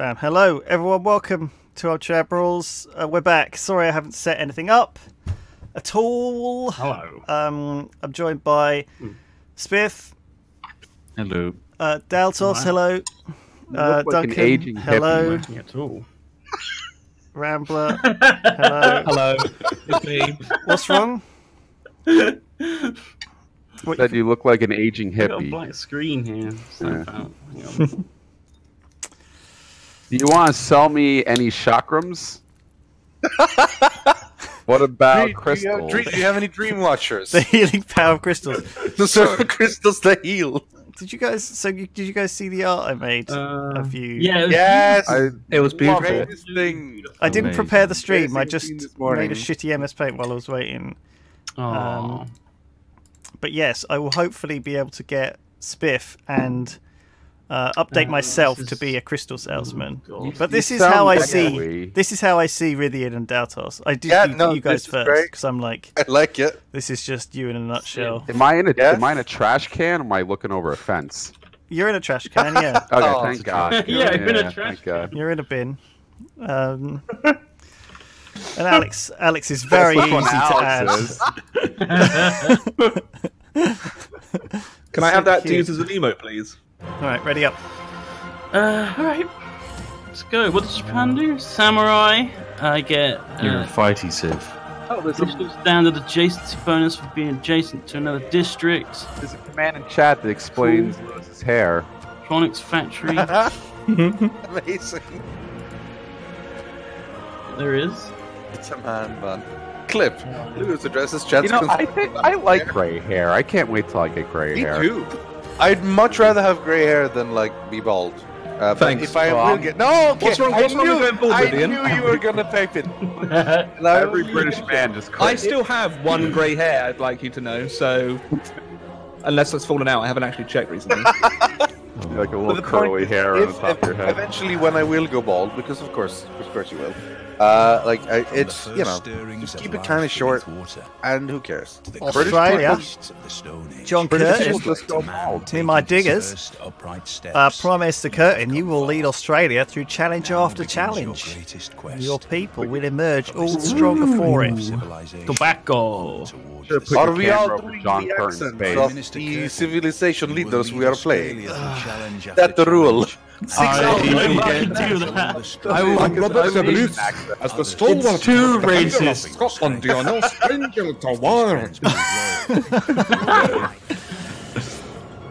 Um, hello, everyone. Welcome to our Chair Brawls. Uh, we're back. Sorry, I haven't set anything up at all. Hello. Um, I'm joined by Smith, Hello. uh, Daltos. Hello, uh, look like an Duncan. aging hippie, hello, at all. Rambler. hello. Hello, it's me. What's wrong? What, Said you look like an aging I've got a hippie. blank screen here. So Yeah. about- hang on. Do you want to sell me any chakrams? what about Dream, do, you have, crystals? dream, do you have any dream watchers? the healing power of crystals. the sort crystals that heal. Did you guys? So you, did you guys see the art I made Uh, of you? yeah. it was- Yes. I It was beautiful. Thing. I didn't Amazing. prepare the stream. I just made a shitty MS Paint while I was waiting. Aw. Um, But yes, I will hopefully be able to get Spiff and uh, update Uh, myself this to be a crystal salesman. God. But this You is how I see. echoey. This is how I see Rythian and Daltos. I did Yeah, you, no, you guys first because I'm like, I like it. this is just you in a nutshell. Am I in a Yeah. am I in a trash can? Or am I looking over a fence? You're in a trash can, yeah. Okay, Oh, thank God. Yeah, you're in a trash thank God. You're in a bin. Um, and Alex, Alex is very easy which to add. Can I have that to use as an emote, please? All right, ready up. Uh, alright. Let's go. What does Japan do? Samurai. I get You're a uh, fighty civ. Oh, there's a... additional standard adjacency bonus for being adjacent to another district. There's a command in chat that explains Lewis's hair. Electronics factory. Amazing. there is. It's a man bun. Clip. Lewis addresses chat. You know, I think I like gray hair. I can't wait till I get gray Me hair. too. I'd much rather have gray hair than like be bald. Uh, Thanks. If I Well, will get no, okay. What's wrong- I what's wrong knew, with going bald, I Vivian? knew you were gonna pipe it. And I Every British man just I still have one grey hair, I'd like you to know, so... Unless it's fallen out, I haven't actually checked recently. like a little the point curly is, hair on the top of your head. Eventually, when I will go bald, because of course, of course you will. Uh, like I, it's you know, just keep it kind of short, and who cares? Australia. John British Curtin, people- Let's go to my diggers, uh, Prime Minister Curtin, you will lead Australia through challenge after challenge. Your people will emerge all the stronger for it. Tobacco. Should've Are we camera all doing John the Curtin's accents of the civilization leaders we are playing? That the rule. I can do that. I will. I'm Robert I mean, Severus, as the stalwart It's too of the Kingdom of racist. Scotland, you are no stranger to war.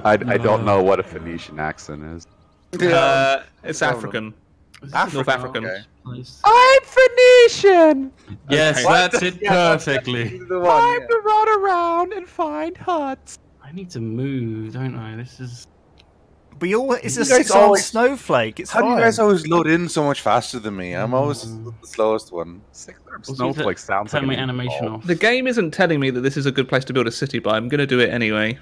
I, I don't know what a Phoenician accent is. Uh, it's African. African, North African. okay. Place. I'm Phoenician. Yes, Okay. that's it perfectly. The one, yeah. to run around and find huts. I need to move, don't I? This is. We all it's a You guys six on always- snowflake. It's How do you guys always load in so much faster than me? I'm always mm. the slowest one. Snowflake sounds like Turn my an animation insult. off. The game isn't telling me that this is a good place to build a city, but I'm going to do it anyway.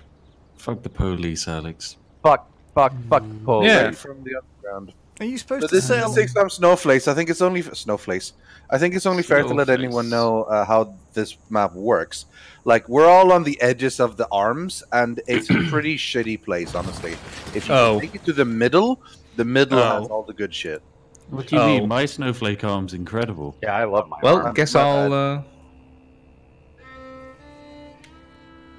Fuck the police, Alex. Fuck, fuck, fuck, police. Yeah. From the underground. Are you supposed But to this sell? is six times snowflakes. I think it's only snowflakes. I think it's only fair to let Snowflakes. anyone know uh, how this map works. Like we're all on the edges of the arms, and it's a pretty shitty place, honestly. If you Oh. take it to the middle, the middle Oh. has all the good shit. What do you Oh. mean? My snowflake arm's incredible. Yeah, I love my Well, arm. guess I'll. Uh,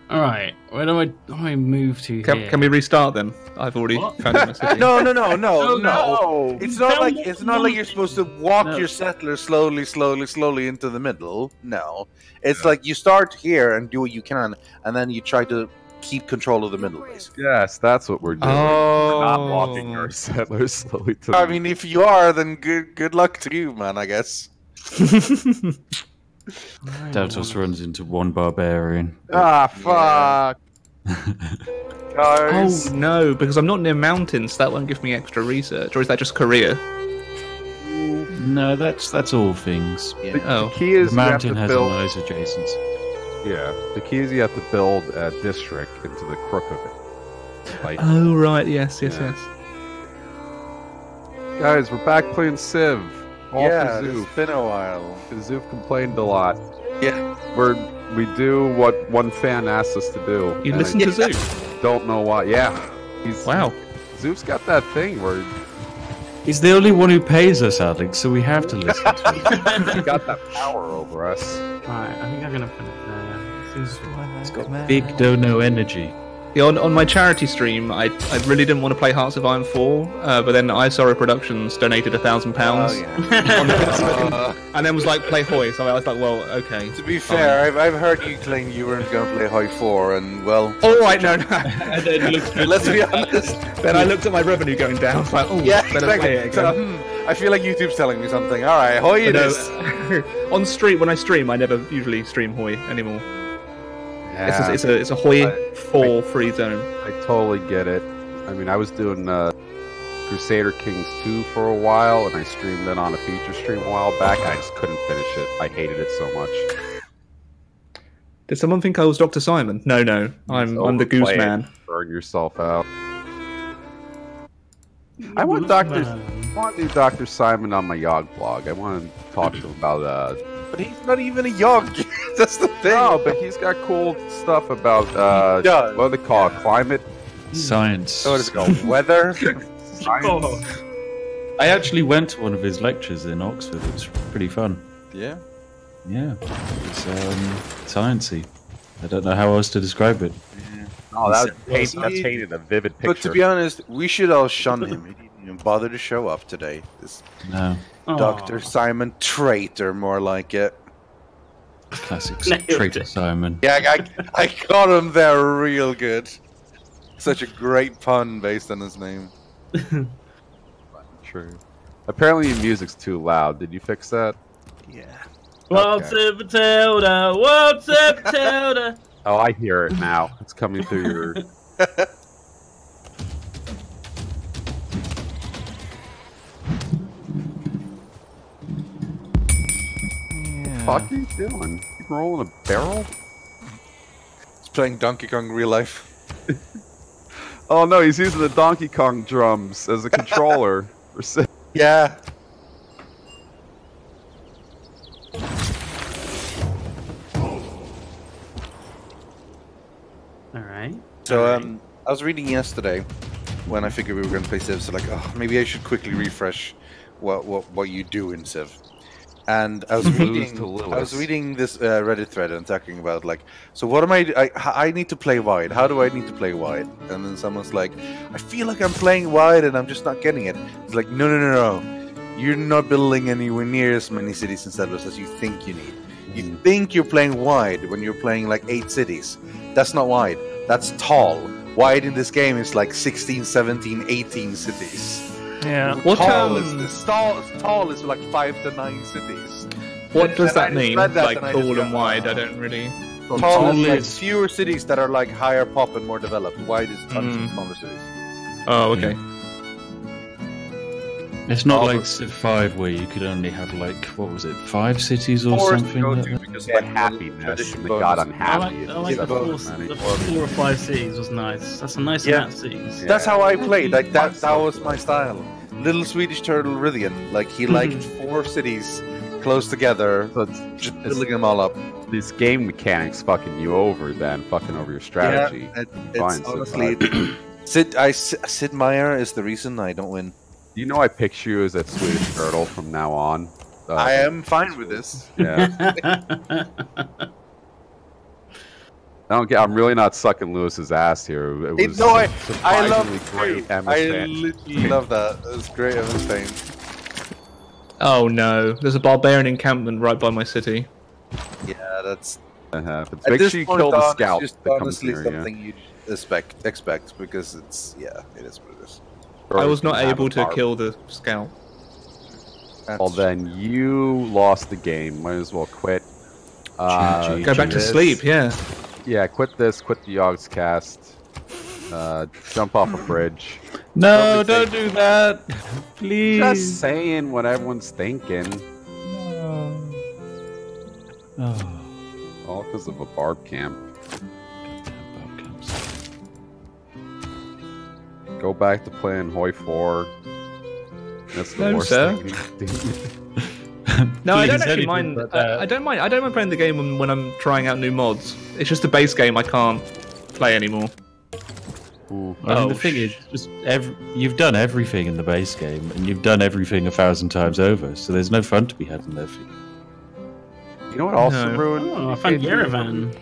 Alright, where do I, do I move to can, here? can we restart then? I've already What? found my city. No, no, no, no, no. no. It's not like it's not like you're supposed to walk No. your settler slowly, slowly, slowly into the middle. No, it's like you start here and do what you can, and then you try to keep control of the middle, basically. Yes, that's what we're doing. Oh. Not walking our settlers slowly to the I mean, if you are, then good good luck to you, man. I guess. Daltos runs into one barbarian. Ah, fuck. Oh no, because I'm not near mountains. so That won't give me extra research, or is that just Korea? No, that's that's all things. The, Oh. the key is The mountain has build. a nice adjacency. Yeah, the key is you have to build a district into the crook of it. Like, Oh right, yes, yes, Yeah. yes. guys, we're back playing Civ. All yeah, for it's Zoof. been a while. Zoof complained a lot. Yeah. We're we do what one fan asks us to do. You listen I to Zoo. Don't know why. Yeah, he's Wow. Zoof's got that thing where He's the only one who pays us, Alex, so we have to listen to him. You got that power over us. Alright, I think I'm gonna put it there. Seems He's got big dono energy. Yeah, on, on my charity stream, I, I really didn't want to play Hearts of Iron 4, uh, but then Isora Productions donated a thousand pounds. Oh. Uh, And then was like, play Hoi. So I was like, well, okay. to be fair, I've, I've heard you claim you weren't going to play High 4, and well, Alright, no, no. and then it let's be honest. then I looked at my revenue going down. I was like, oh, Yeah, better exactly. play it So, hmm, I feel like YouTube's telling me something. All right, Hoi it But is. on stream, when I stream, I never usually stream Hoi anymore. It's, a, it's a it's a Hoi I- 4 free zone. I totally get it. I mean, I was doing uh, Crusader Kings 2 for a while, and I streamed it on a feature stream a while back. I just couldn't finish it. I hated it so much. Did someone think I was Dr. Simon? No, no. I'm I'm the Goose Man. Burn yourself out. I want Doctor. I want to Doctor Simon on my Yog blog. I want to talk to him about. Uh, But he's not even a Yog. That's the thing. no, but he's got cool stuff about. Uh, Yeah. What do they call it? Climate. Science. So what is it called? Weather? Science? I actually went to one of his lectures in Oxford. It was pretty fun. yeah. Yeah, it's um, sciencey. I don't know how else to describe it. Oh, that, paint, that he- painted a vivid picture. But to be honest, we should all shun him. He didn't even bother to show up today. This No, Dr. Simon traitor, more like it. Classic traitor it. Simon. Yeah, I, I got him there real good. Such a great pun based on his name. True. Apparently, your music's too loud. Did you fix that? Yeah. What's up, Matilda? What's up, Matilda? Oh, I hear it now. It's coming through your. fuck are you doing? You rolling a barrel? He's playing Donkey Kong real life. Oh no, he's using the Donkey Kong drums as a controller. for si- Yeah. Alright. So um, I was reading yesterday when I figured we were going to play Civ. So like, oh, maybe I should quickly refresh what what what you do in Civ. And I was reading, I was reading this uh, Reddit thread and talking about like, so what am I? I need to play wide. How do I need to play wide? And then someone's like, I feel like I'm playing wide and I'm just not getting it. It's like, no, no, no, no. You're not building anywhere near as many cities and settlers as you think you need. You think you're playing wide when you're playing like eight cities. That's not wide. That's tall. Wide in this game is like 16, 17, 18 cities. Yeah. What, tall um, is this? Tall, tall is like five to nine cities. What does And that just mean? that Like and I just tall got- and wide? I don't really. Tall, tall is like is- fewer cities that are like higher pop and more developed. Wide is tons of Mm. smaller cities. Oh, okay. It's not All like Civ 5 where you could only have like, what was it, five cities or Four something? go like to that? because Get like happiness. tradition They got. I like, unhappy. I like the, It's four, the four or five cities was nice. That's a nice Yeah. amount of cities. That's how I played. Like that. That was my style. Little Swedish Turtle Rythian. Like he liked mhm. four cities close together, So it's, just it's- building them all up. these game mechanics fucking you over, then fucking over your strategy. Yeah, it, it's Fine, honestly. Sid, I, Sid Meier is the reason I don't win. Do you know I picture you as that Swedish turtle from now on? Uh, I am fine with this. Yeah. I don't get. I'm really not sucking Lewis's ass here. It It- was no, I- I surprisingly love great. I literally love that. It was great. Emma Oh no, there's a barbarian encampment right by my city. Yeah, that's. That happens. At Make this sure you point kill the on, scout. It's just that honestly near you. something you expect expect because it's yeah, it is what it is. Or I was not able to kill the scout. That's Well, then you lost the game. Might as well quit. Uh, Go back to this. sleep. Yeah. Yeah, quit this. Quit the Yogscast. Uh, jump off a bridge. No, Don't don't do that. Please. Just saying what everyone's thinking. Oh. All because of a barb camp. Go back to playing Hoi 4. That's the No, worst sir. thing. No, I don't actually mind. I. Uh, I don't mind. I don't mind playing the game when, when I'm trying out new mods. It's just the base game I can't play anymore. Ooh. I mean, Oh, the thing sh- is, just every, you've done everything in the base game, and you've done everything a thousand times over. So there's no fun to be had in there. for you. You know what also No. ruined? Oh, I found Yerevan.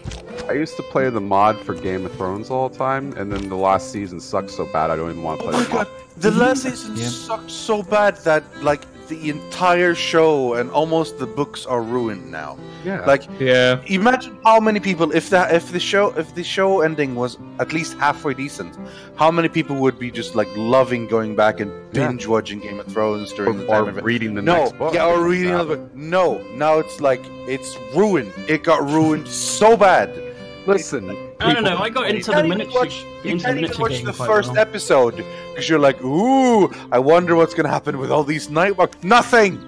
I used to play the mod for Game of Thrones all the time, and then the last season sucked so bad I don't even want to oh play. Oh my the mod. god, the last season Yeah. sucked so bad that like the entire show and almost the books are ruined now. Yeah. Like Yeah. imagine how many people if that if the show if the show ending was at least halfway decent, how many people would be just like loving going back and binge watching Game of Thrones during the or, time of it. reading the no, next book. yeah, or reading Yeah. another book. No, now it's like it's ruined. It got ruined so bad. Listen, I don't know. I got into the even miniature, watch- the You into can't even miniature watch the first well. episode because you're like, ooh, I wonder what's gonna happen with all these Nightwalk. Nothing,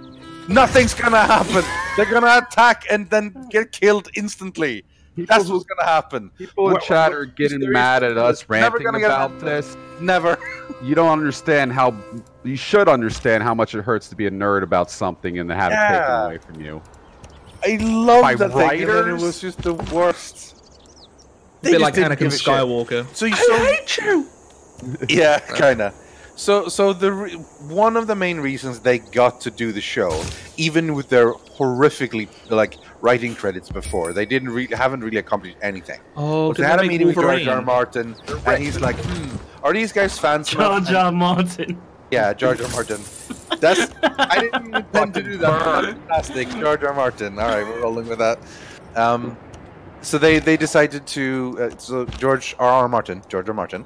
nothing's gonna happen. They're gonna attack and then get killed instantly. That's what's gonna happen. people in chat are getting there is- mad at us never ranting gonna about this. Never. You don't understand how. You should understand how much it hurts to be a nerd about something and then have it taken away from you. I love By that thing, and then it was just the worst. A They bit like didn't Anakin give a shit. Skywalker. So you hate you. yeah, kinda. So, so the re- one of the main reasons they got to do the show, even with their horrifically like writing credits before, they didn't really haven't really accomplished anything. Oh, But they had they a make meeting with George R. R. Martin, and he's like, hmm, "Are these guys fans?" Jar enough?" Jar Martin. Yeah, George R. R. Martin. That's I didn't intend to do that. but Fantastic, George R. R. Martin. All right, we're rolling with that. Um, so they they decided to uh, so George R. R. Martin, George R. Martin,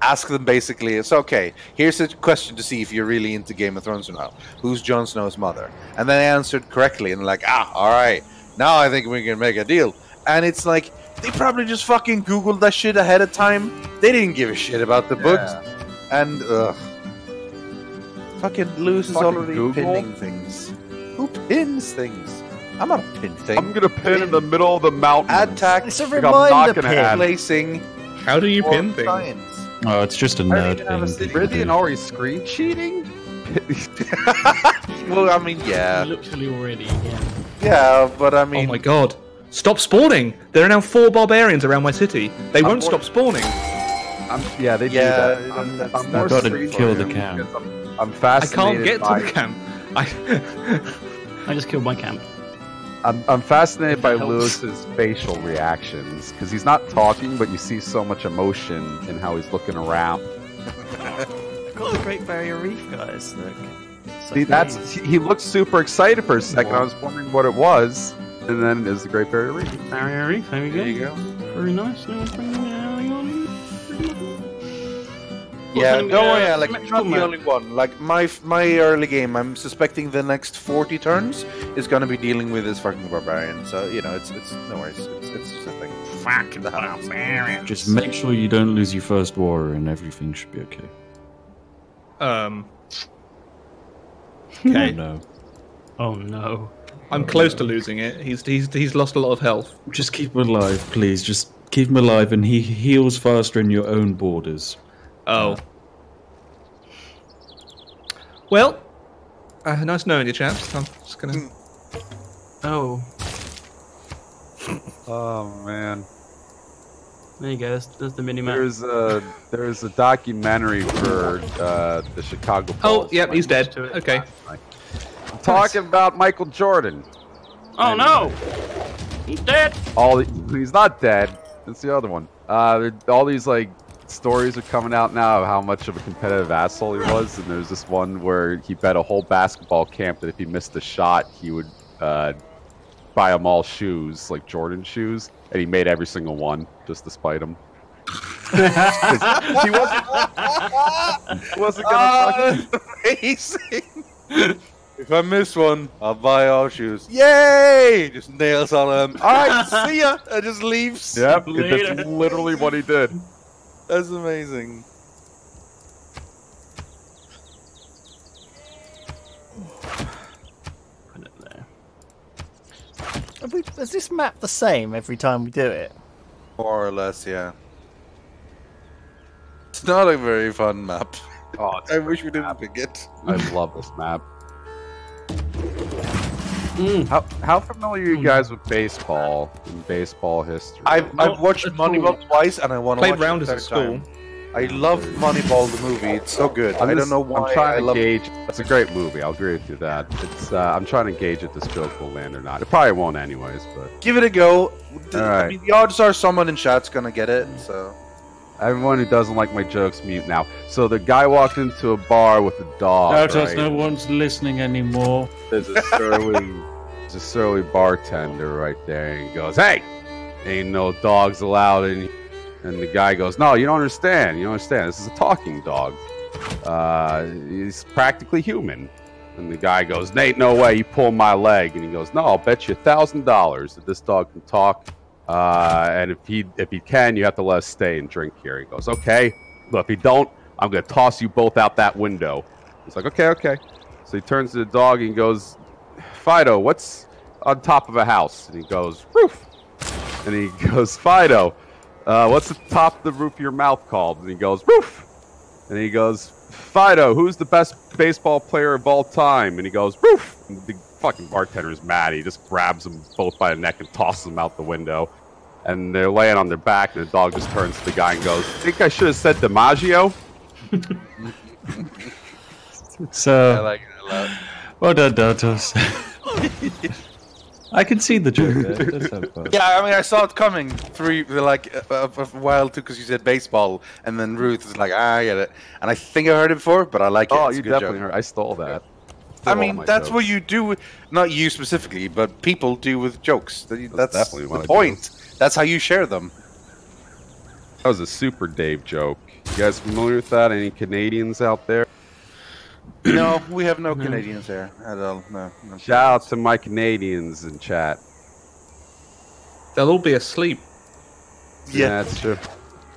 ask them basically. It's okay. Here's a question to see if you're really into Game of Thrones or not. Who's Jon Snow's mother? And they answered correctly, and like, ah, all right. Now I think we can make a deal. And it's like they probably just fucking googled that shit ahead of time. They didn't give a shit about the books, and ugh. Fucking Lewis is Fucking already Google? pinning things. Who pins things? I'm not a pin thing. I'm gonna pin in the middle of the mountain. Attack, It's a Like, I'm not reminder gonna pin. add- placing, How do you pin things? science. Oh, it's just a I don't nerd even have a thing. city. people and already screen cheating? well, I mean, yeah, Literally already. Yeah. yeah, but I oh mean. Oh my god. Stop spawning! There are now four barbarians around my city. They I'm won't more- stop spawning. I'm, yeah, they Yeah, do that. I'm, that's- I'm that's- more Gotta kill the camp. I'm, I'm I can't get by, to the camp. I... I just killed my camp. I'm, I'm fascinated by Lewis's facial reactions because he's not talking, but you see so much emotion in how he's looking around. I've got the Great Barrier Reef, guys. Look. So See, that's he he looked super excited for a second. I was wondering what it was, and then it's the Great Barrier Reef. Barrier Reef. There we go. there you go. Very nice Yeah, What's no, the, uh, yeah, like not the only one. Like my my early game, I'm suspecting the next 40 turns is gonna be dealing with this fucking barbarian. So you know, it's it's no worries. It's it's just a thing. Fucking barbarian. Just make sure you don't lose your first war, and everything should be okay. Um, Oh no. Oh no. I'm close to losing it. He's he's he's lost a lot of health. Just keep him alive, please. Just keep him alive, and he heals faster in your own borders. Oh. Well, uh, nice knowing you, chaps. I'm just gonna. Oh. Oh man, There you go. That's, that's the mini map. there's a there's a documentary for uh, the Chicago. Oh, yep, he's dead. to it. Okay. I'm talking about Michael Jordan. Oh no! He's dead. All the, he's not dead. It's the other one. Uh, all these like stories are coming out now of how much of a competitive asshole he was, and there's this one where he bet a whole basketball camp that if he missed a shot, he would uh, buy them all shoes, like Jordan shoes, and he made every single one just to spite him. he wasn't, he wasn't gonna Ah, fucking amazing. if I miss one, I'll buy all shoes. Yay! Just nails all of them. All right, see ya. And just leaves. Yep, Later. that's literally what he did. That's amazing. Put it there. Are we, is this map the same every time we do it? More or less, yeah. It's not a very fun map. Oh, I wish we didn't pick it. I love this map. Mm. How how familiar are you guys with baseball and baseball history? I've, Not I've watched at Moneyball twice, and I want to Played watch rounders it a at school. time. I love Moneyball the movie. It's so good. I'm I don't just- know why. I'm trying I to love gauge. It's a great movie. I'll agree with you that. It's. Uh, I'm trying to gauge if this joke will land or not. It probably won't, anyways. But Give it a go. I Alright. mean, the odds are someone in chat's gonna get it. So everyone who doesn't like my jokes, mute now. So the guy walked into a bar with a dog. no, Toss, right? no one's listening anymore. There's a surly, there's a surly bartender right there, and he goes, "Hey, ain't no dogs allowed." And and the guy goes, "No, you don't understand. You don't understand. This is a talking dog. Uh, he's practically human." And the guy goes, "Nate, no way. You pull my leg." And he goes, "No, I'll bet you a thousand dollars that this dog can talk. Uh, and if he if he can, you have to let us stay and drink here." He goes, "Okay. Look, if he don't, I'm gonna toss you both out that window." He's like, "Okay, okay." So he turns to the dog and goes, Fido, what's on top of a house? And he goes, roof. And he goes, Fido, uh, what's the top of the roof of your mouth called? And he goes, roof. And he goes, Fido, who's the best baseball player of all time? And he goes, roof. And the fucking bartender is mad. He just grabs them both by the neck and tosses them out the window. And they're laying on their back, and the dog just turns to the guy and goes, think I should have said DiMaggio? So I like it a lot. well done, Daltos. I can see the joke. There. It does have fun. Yeah, I mean, I saw it coming through like a, a, a while too because you said baseball, and then Ruth is like, ah, I get it, and I think I heard it before, but I like it. Oh, It's a you good definitely joke. heard. I stole that. I Stole all mean, that's jokes. what you do. With, not you specifically, but people do with jokes. That- That's, definitely what the I do. Point. That's how you share them. That was a super Dave joke. You guys familiar with that? Any Canadians out there? no, we have no Canadians here at all. No. no. Shout out to my Canadians in chat. They'll all be asleep. Yeah, that's true.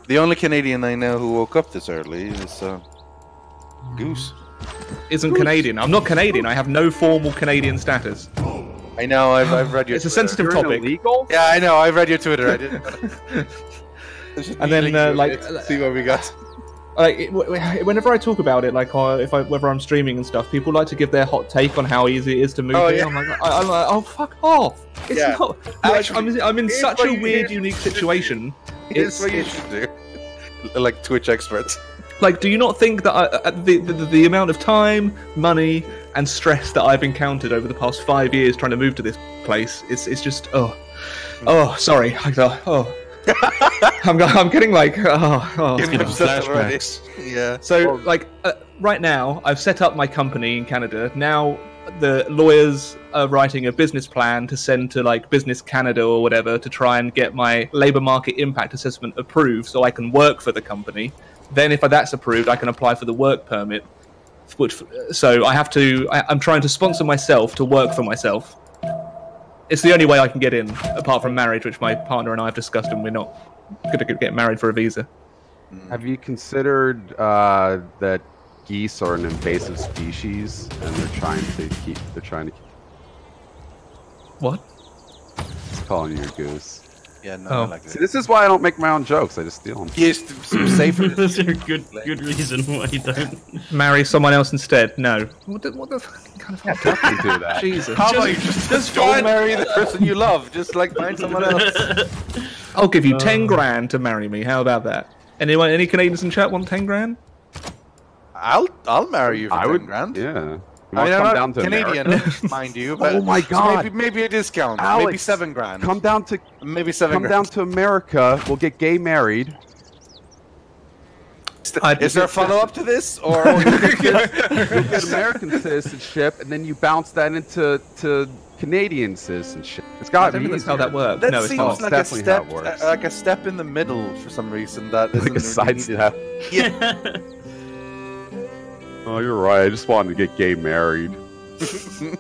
the only Canadian I know who woke up this early is uh, Goose. Isn't Canadian. I'm not Canadian. I have no formal Canadian status. I know. I've, I've read your. It's a Twitter. sensitive topic. illegal? Yeah, I know. I've read your Twitter. I didn't. And then, uh, like- see what we got. like it, w- w- whenever I talk about it, like uh, if I whether I'm streaming and stuff, people like to give their hot take on how easy it is to move. Oh, here. yeah. I'm like, I, I'm like, oh fuck off! It's Yeah. not. Like, I'm, I'm in such a weird, unique situation. Here's It's- what you should do. Like Twitch experts. Like, do you not think that I, uh, the, the the amount of time, money, and stress that I've encountered over the past five years trying to move to this place, it's it's just oh, oh, sorry, I, oh. I'm, I'm getting like oh, oh. Getting Getting flashbacks. Yeah. So, like, uh, right now, I've set up my company in Canada. Now, the lawyers are writing a business plan to send to, like, Business Canada or whatever to try and get my labor market impact assessment approved so I can work for the company. Then, if that's approved, I can apply for the work permit. Which, so I have to. I, I'm trying to sponsor myself to work for myself. It's the only way I can get in, apart from marriage, which my partner and I have discussed, and we're not going to get married for a visa. Have you considered uh, that geese are an invasive species and they're trying to keep? They're trying to keep What? It's calling you a goose. Yeah, no, Oh. I like See, this is why I don't make my own jokes. I just steal them. Yes, safer. Is there a good good reason why you don't? Marry someone else instead? No. What the, what the fucking kind of hot Definitely do that. Jesus. How about you just, just don't marry the person you love? Just like find someone else. I'll give you ten uh. grand to marry me. How about that? Anyone? Any Canadians in chat want ten grand? I'll I'll marry you for I 10 would. grand. Yeah. You I wanna mean, I'm come not down to Canadian, America? mind you. But Oh my so God. maybe, maybe a discount. maybe Alex, seven grand. Come down to maybe seven come grand. down to America. We'll get gay married. I'd- Is there a follow up to this, or you get American citizenship, and then you bounce that into to Canadian citizenship. It's I got to be that's how that works. that no, it's seems not. like a definitely how step, it works. uh, like a step in the middle for some reason. That like a isn't side really- step. Oh, you're right. I just wanted to get gay married.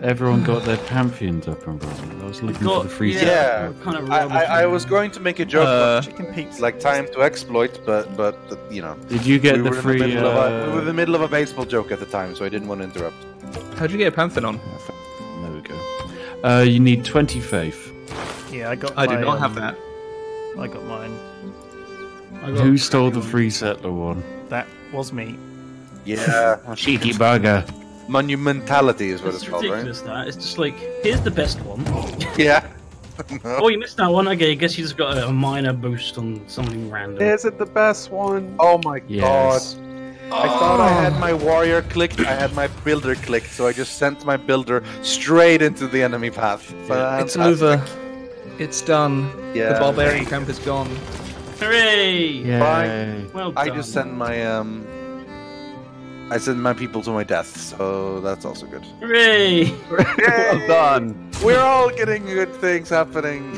Everyone got their pantheons up and running. I was looking Got- for the free. Yeah. kind of. I, I, I was going to make a joke Uh, about Chicken pizza. like time to exploit, but but uh, you know. Did you get we the free? in the middle of a, we were in uh, the middle of a baseball joke at the time, so I didn't want to interrupt. How'd you get a Pantheon? There we go. Uh, you need twenty faith. Yeah, I got. I do my, not have um, that. I got mine. Who stole the free settler one? That was me. Yeah, Cheeky bugger. monumentality is what It's it's, called, right? ridiculous. That it's just like here's the best one. Yeah. oh, you missed that one. Okay, I guess you just got a minor boost on something random. Is it the best one? Oh my Yes. god. I thought I had my warrior clicked, I had my builder clicked, so I just sent my builder straight into the enemy path. Yeah, It's Fantastic. over. It's done. Yeah. The barbarian camp is gone. Hooray! Yay. Well done. I just sent my um I sent my people to my death, so that's also good. Hooray! well done. We're all getting good things happening.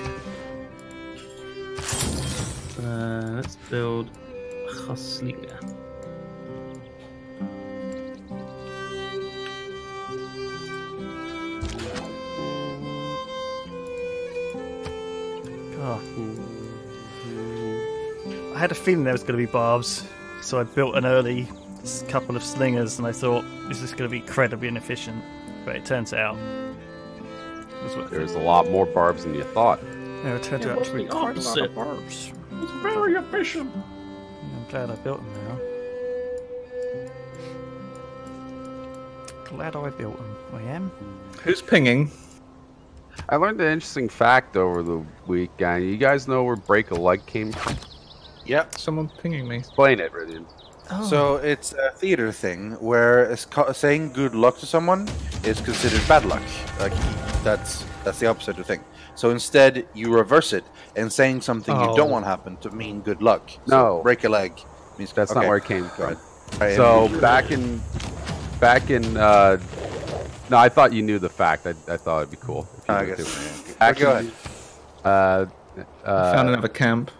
Uh, let's build Chasliga. Oh. Hmm. I had a feeling there was going to be barbs, so I built an early couple of slingers, and I thought is this is going to be incredibly inefficient. But it turns out it was worth. There's a lot more barbs than you thought. No, it turned Yeah, out to be the quite a lot opposite? of barbs. It's very efficient. I'm glad I built them now. Glad I built them. I am. Who's pinging? I learned an interesting fact over the weekend. You guys know where break a leg came from? Yep. Someone pinging me. Explain it, Rythian. Oh. So it's a theater thing where it's saying good luck to someone is considered bad luck. Like that's that's the opposite of thing. So instead, you reverse it and saying something you Oh. don't want to happen to mean good luck. So No. break a leg means That's okay. not where it came from. I- So back in, back in, uh, no, I thought you knew the fact. I, I thought it'd be cool. if you I knew guess. too. yeah. Back Go ahead. Uh, uh, Found another camp.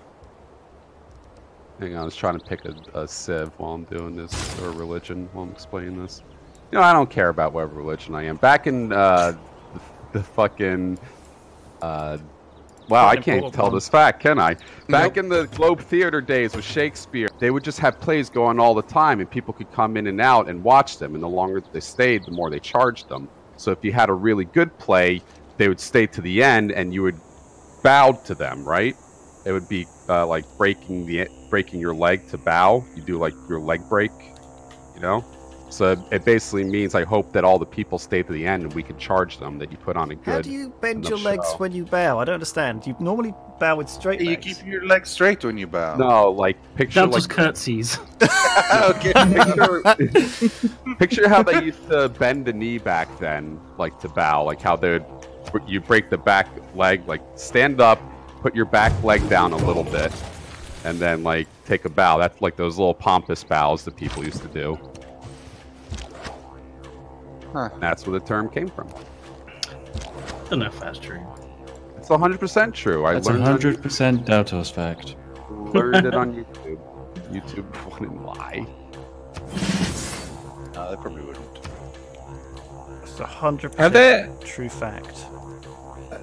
Hang on, I was trying to pick a, a civ while I'm doing this, or religion while I'm explaining this. You know, I don't care about what religion I am. Back in uh, the, the fucking, uh, wow, I can't tell this fact, can I? Back Nope. in the Globe Theater days with Shakespeare, they would just have plays going all the time, and people could come in and out and watch them. And the longer they stayed, the more they charged them. So if you had a really good play, they would stay to the end, and you would bow to them, right? It would be uh, like breaking the breaking your leg to bow. You do like your leg break, you know. So it basically means I hope that all the people stay to the end and we can charge them that you put on a good. How do you bend your legs show. when you bow? I don't understand. You normally bow with straight You legs. keep your legs straight when you bow. No, like picture That like was curtsies. okay. picture, picture how they used to bend the knee back then, like to bow, like how they would you break the back leg, like stand up, put your back leg down a little bit, and then like take a bow. That's like those little pompous bows that people used to do. Huh. That's where the term came from. don't know if that's true. It's 100% true. I That's a learned, hundred percent Daltos fact. on, learned it on YouTube. YouTube wouldn't lie. No, they probably wouldn't. It's a hundred Have there percent true fact.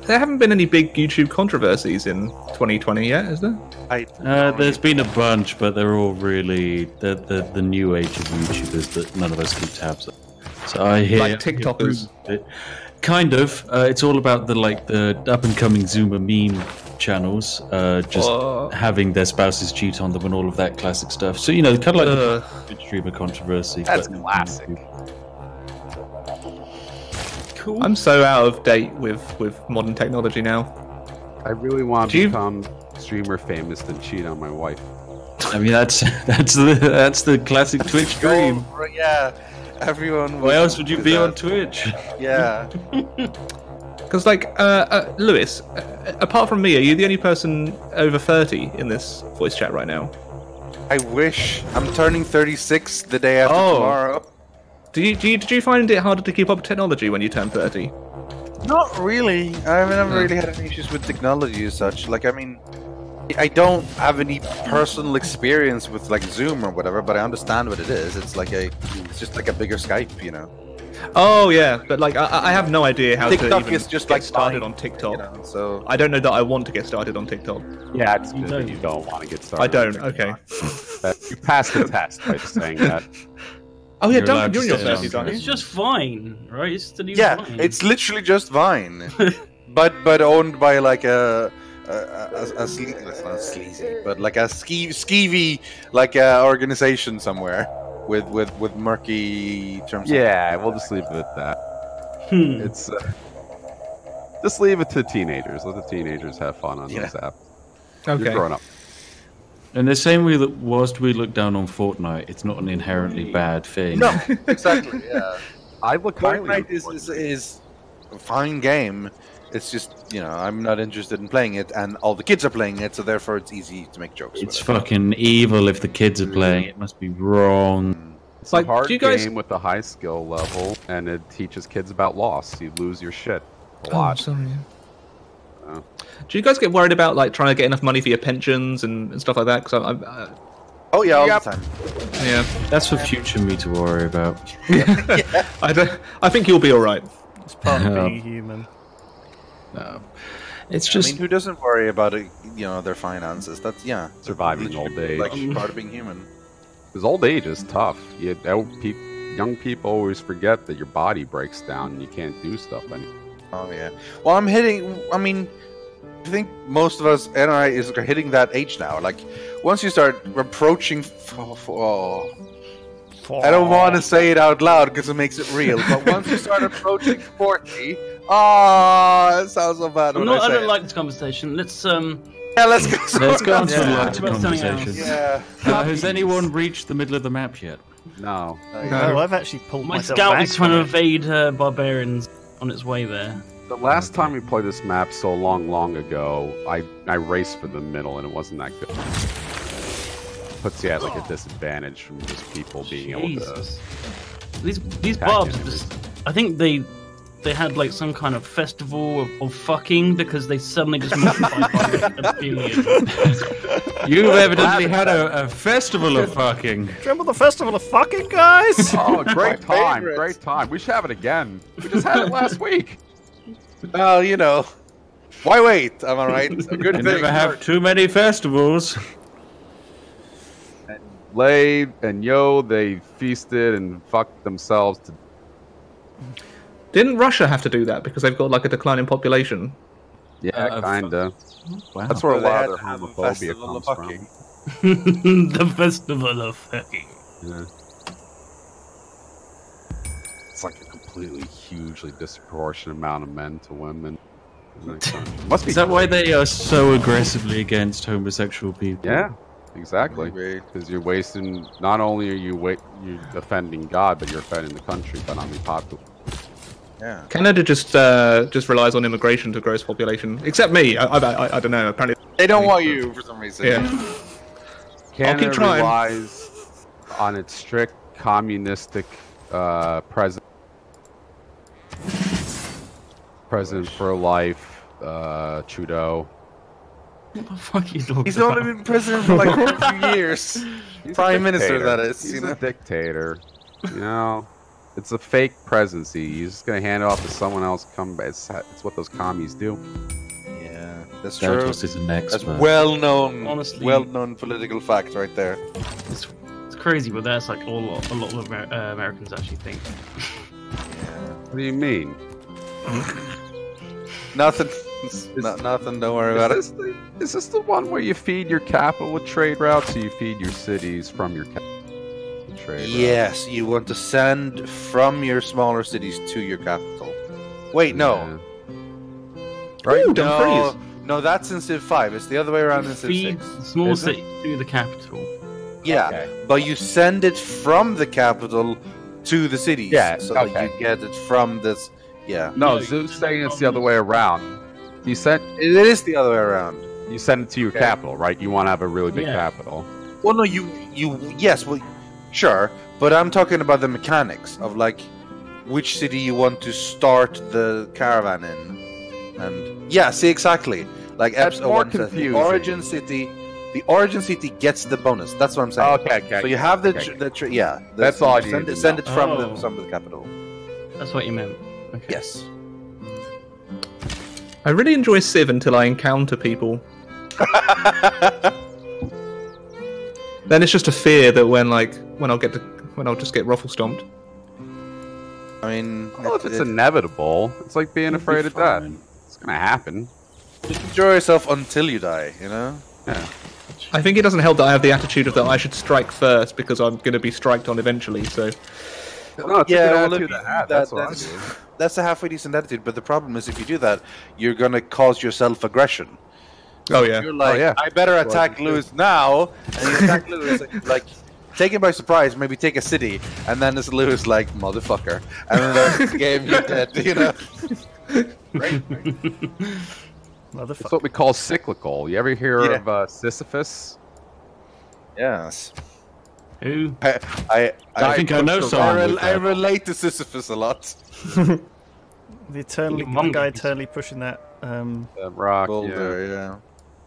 there haven't been any big YouTube controversies in 2020 yet, is there? I, Uh, there's been a bunch, but they're all really the, the the new age of YouTubers that none of us keep tabs on. So I hear Like TikTokers. It- Kind of. Uh, it's all about the like the up and coming Zoomer meme channels, uh, just Oh. having their spouses cheat on them and all of that classic stuff. So you know, kind of like Ugh. the Twitch streamer controversy. That's but- classic. Cool. I'm so out of date with with modern technology now. I really want to become streamer famous and cheat on my wife. I mean, that's that's the that's the classic Twitch dream. Oh, yeah. Everyone. Why else would you be on. Twitch? Yeah. Because like, uh, uh, Lewis, uh, apart from me, are you the only person over 30 in this voice chat right now? I wish. I'm turning 36 the day after Oh. tomorrow. Do you, do you did you find it harder to keep up with technology when you turn 30? Not really. I've never really had any issues with technology as such. Like, I mean, I don't have any personal experience with like Zoom or whatever, but I understand what it is. It's like a, it's just like a bigger Skype, you know. Oh yeah, but like I, I have no idea how to TikTok even is just get like started Vine, on TikTok. You know, so I don't know that I want to get started on TikTok. Yeah, it's You good that you don't want to get started. I don't. on Okay. You passed the test by just saying that. Oh yeah, You're Duncan, allowed you're to in your stay on It's just fine, right? It's the new yeah, Vine. it's literally just Vine, but but owned by like a. A, a, a, a sle- it's not sleazy, but like a ski, skeevy, like a organization somewhere. with with with murky terms. of- Yeah, we'll just leave it at that. Hmm. It's uh, just leave it to teenagers. Let the teenagers have fun on Yeah. this app. You're Okay. growing up. And the same way that whilst we look down on Fortnite, it's not an inherently bad thing. No, exactly. Yeah. I look highly on Fortnite is, is is a fine game. It's just you know I'm not interested in playing it, and all the kids are playing it, so therefore it's easy to make jokes. It's with it. fucking evil if the kids are playing. It must be wrong. It's Like, a hard you guys- game with a high skill level, and it teaches kids about loss. You lose your shit a Oh, lot. sorry. Oh. Do you guys get worried about like trying to get enough money for your pensions and, and stuff like that? Because I'm, uh, Oh yeah, all Yep. the time. yeah, That's for future me to worry about. I don't. I think you'll be all right. It's part of being human. No. It's I just mean, who doesn't worry about it, you know their finances? That's yeah, Surviving literally, old age. like part of being human. Because old age is tough. You, young people always forget that your body breaks down and you can't do stuff anymore. Oh yeah. Well, I'm hitting. I mean, I think most of us and I is are hitting that age now. Like, once you start approaching, f- f- oh, I don't want to say it out loud because it makes it real. But once you start approaching forty, ah, it sounds so bad I'm not, I I don't it. like this conversation. Let's um. Yeah, let's go. let's go on to yeah. a lighter About something else. conversation. Yeah. Uh, has anyone reached the middle of the map yet? No. No, I've actually pulled My scout back is trying to from it. evade uh, barbarians on its way there. The last time we played this map so long, long ago, I, I raced for the middle and it wasn't that good. Puts you at like a disadvantage from just people being able to. These these barbs just I think they they had like some kind of festival of, of fucking because they suddenly just multiplied by a billion. You've evidently had a, a festival of fucking. Remember the festival of fucking guys? Oh, great time! favorite. Great time. We should have it again. We just had it last week. Well, you know, why wait? Am I right? A good You thing. never have too many festivals. Lay and Yo, they feasted and fucked themselves to Didn't Russia have to do that because they've got like a decline in population? Yeah, Uh, kinda. Wow. That's where a They lot of to their homophobia comes from. the festival of fucking. Yeah. It's like a completely hugely disproportionate amount of men to women. Doesn't make sense. Must be Is that why they are so aggressively against homosexual people? Yeah, exactly. Because you're wasting. Not only are you wa- you offending God, but you're offending the country by not being popular. Yeah. Canada just uh, just relies on immigration to grow its population. Except me. I, I, I, I don't know. Apparently, They don't want you for some reason. yeah. Canada trying. relies on its strict communistic uh, president. President for life, uh, Trudeau. What the fuck are you talking He's about? only been president for like a few years. He's a Prime minister, dictator. that is. He's you a dictator. You know, it's a fake presidency. He's just gonna hand it off to someone else. Come back. It's, it's what those commies do. Yeah, that's true. Santos is an That's expert. well known, Honestly- well known political fact right there. It's, it's crazy, but that's like all a lot of Amer- uh, Americans actually think. What do you mean? Nothing. no, nothing. Don't worry about it. Is this, the, is this the one where you feed your capital with trade routes, or you feed your cities from your capital with trade routes? Yes, you want to send from your smaller cities to your capital. Wait, no. Yeah. Right? Ooh, no, no, that's in Civ 5. It's the other way around in Civ Feed 6. small Is it? city to the capital. Yeah, Okay. but you send it from the capital to the cities. Yeah, so okay. that you get it from this. Yeah, No, No, Zeus saying it's the other way around. You send it is the other way around. you send it to your Okay. capital, right? You want to have a really big Yeah. capital. Well, no, you you yes, well, sure, but I'm talking about the mechanics of like which city you want to start the caravan in, and yeah, see exactly like That's Eps- more one says, the origin city. The origin city gets the bonus. That's what I'm saying. Okay, okay. So you have the okay. tr- the tr- yeah. the- That's all I Send it, send it from Oh. the from the capital. That's what you meant. Okay. Yes. I really enjoy Civ until I encounter people. Then it's just a fear that when like when I'll get to when I'll just get ruffle stomped. I mean, Well, if it's it- inevitable, it's like being It'll be afraid of death. It's gonna happen. Just enjoy yourself until you die. You know. Yeah. I think it doesn't help that I have the attitude of that I should strike first because I'm going to be striked on eventually. So No, it's Yeah, a well, good if attitude to have. that, That's what I that's- do. That's a halfway decent attitude, but the problem is if you do that, you're gonna cause yourself aggression. Oh yeah, You're like, yeah. I better That's what I attack do. Lewis now, and you attack Lewis like take him by surprise, maybe take a city, and then it's Lewis like motherfucker, and then the game you're dead. You know. It's Motherfucker. what we call cyclical. You ever hear Yeah. of uh, Sisyphus? Yes. Who? I I, I think I know I, someone I relate to Sisyphus a lot. The eternally the Among guy Us. eternally pushing that. Um, rock. Yeah. Yeah.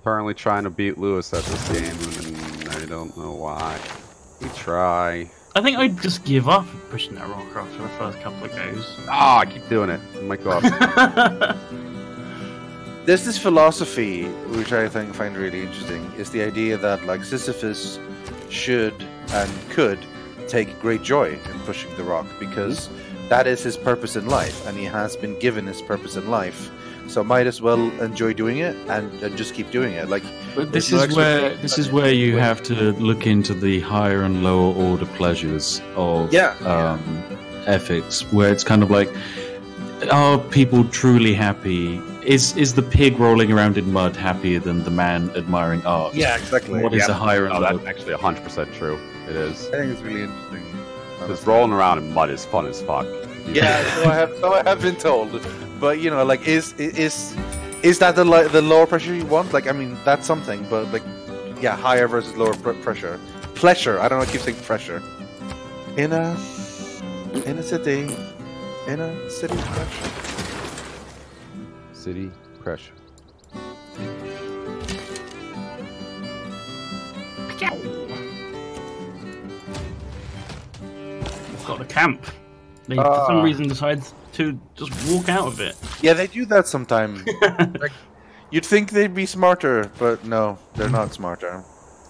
Currently trying to beat Lewis at this game, and I don't know why. We try. I think I'd just give up pushing that rock after the first couple of goes. Ah, I keep doing it. Oh my god. There's this philosophy which I think find really interesting. Is the idea that like Sisyphus should and could take great joy in pushing the rock because that is his purpose in life, and he has been given his purpose in life. So might as well enjoy doing it and, and just keep doing it. Like But this no is where this that is it- where you have to look into the higher and lower order pleasures of Yeah. um, ethics, where it's kind of like, are people truly happy? Is is the pig rolling around in mud happier than the man admiring art? Yeah, exactly. What is a higher and no, lower? that's actually 100% true. It is. I think it's really interesting. Because rolling around in mud is fun as fuck. Yeah, so I have so I have been told, but you know, like is is is that the li- the lower pressure you want? Like, I mean, that's something, but like, yeah, higher versus lower pr- pressure, pleasure. I don't know. I keep saying pressure. In a in a city, in a city pressure. City pressure. got the camp. They, for Ah. some reason, decides to just walk out of it. Yeah, they do that sometimes. like, you'd think they'd be smarter, but no, they're not smarter.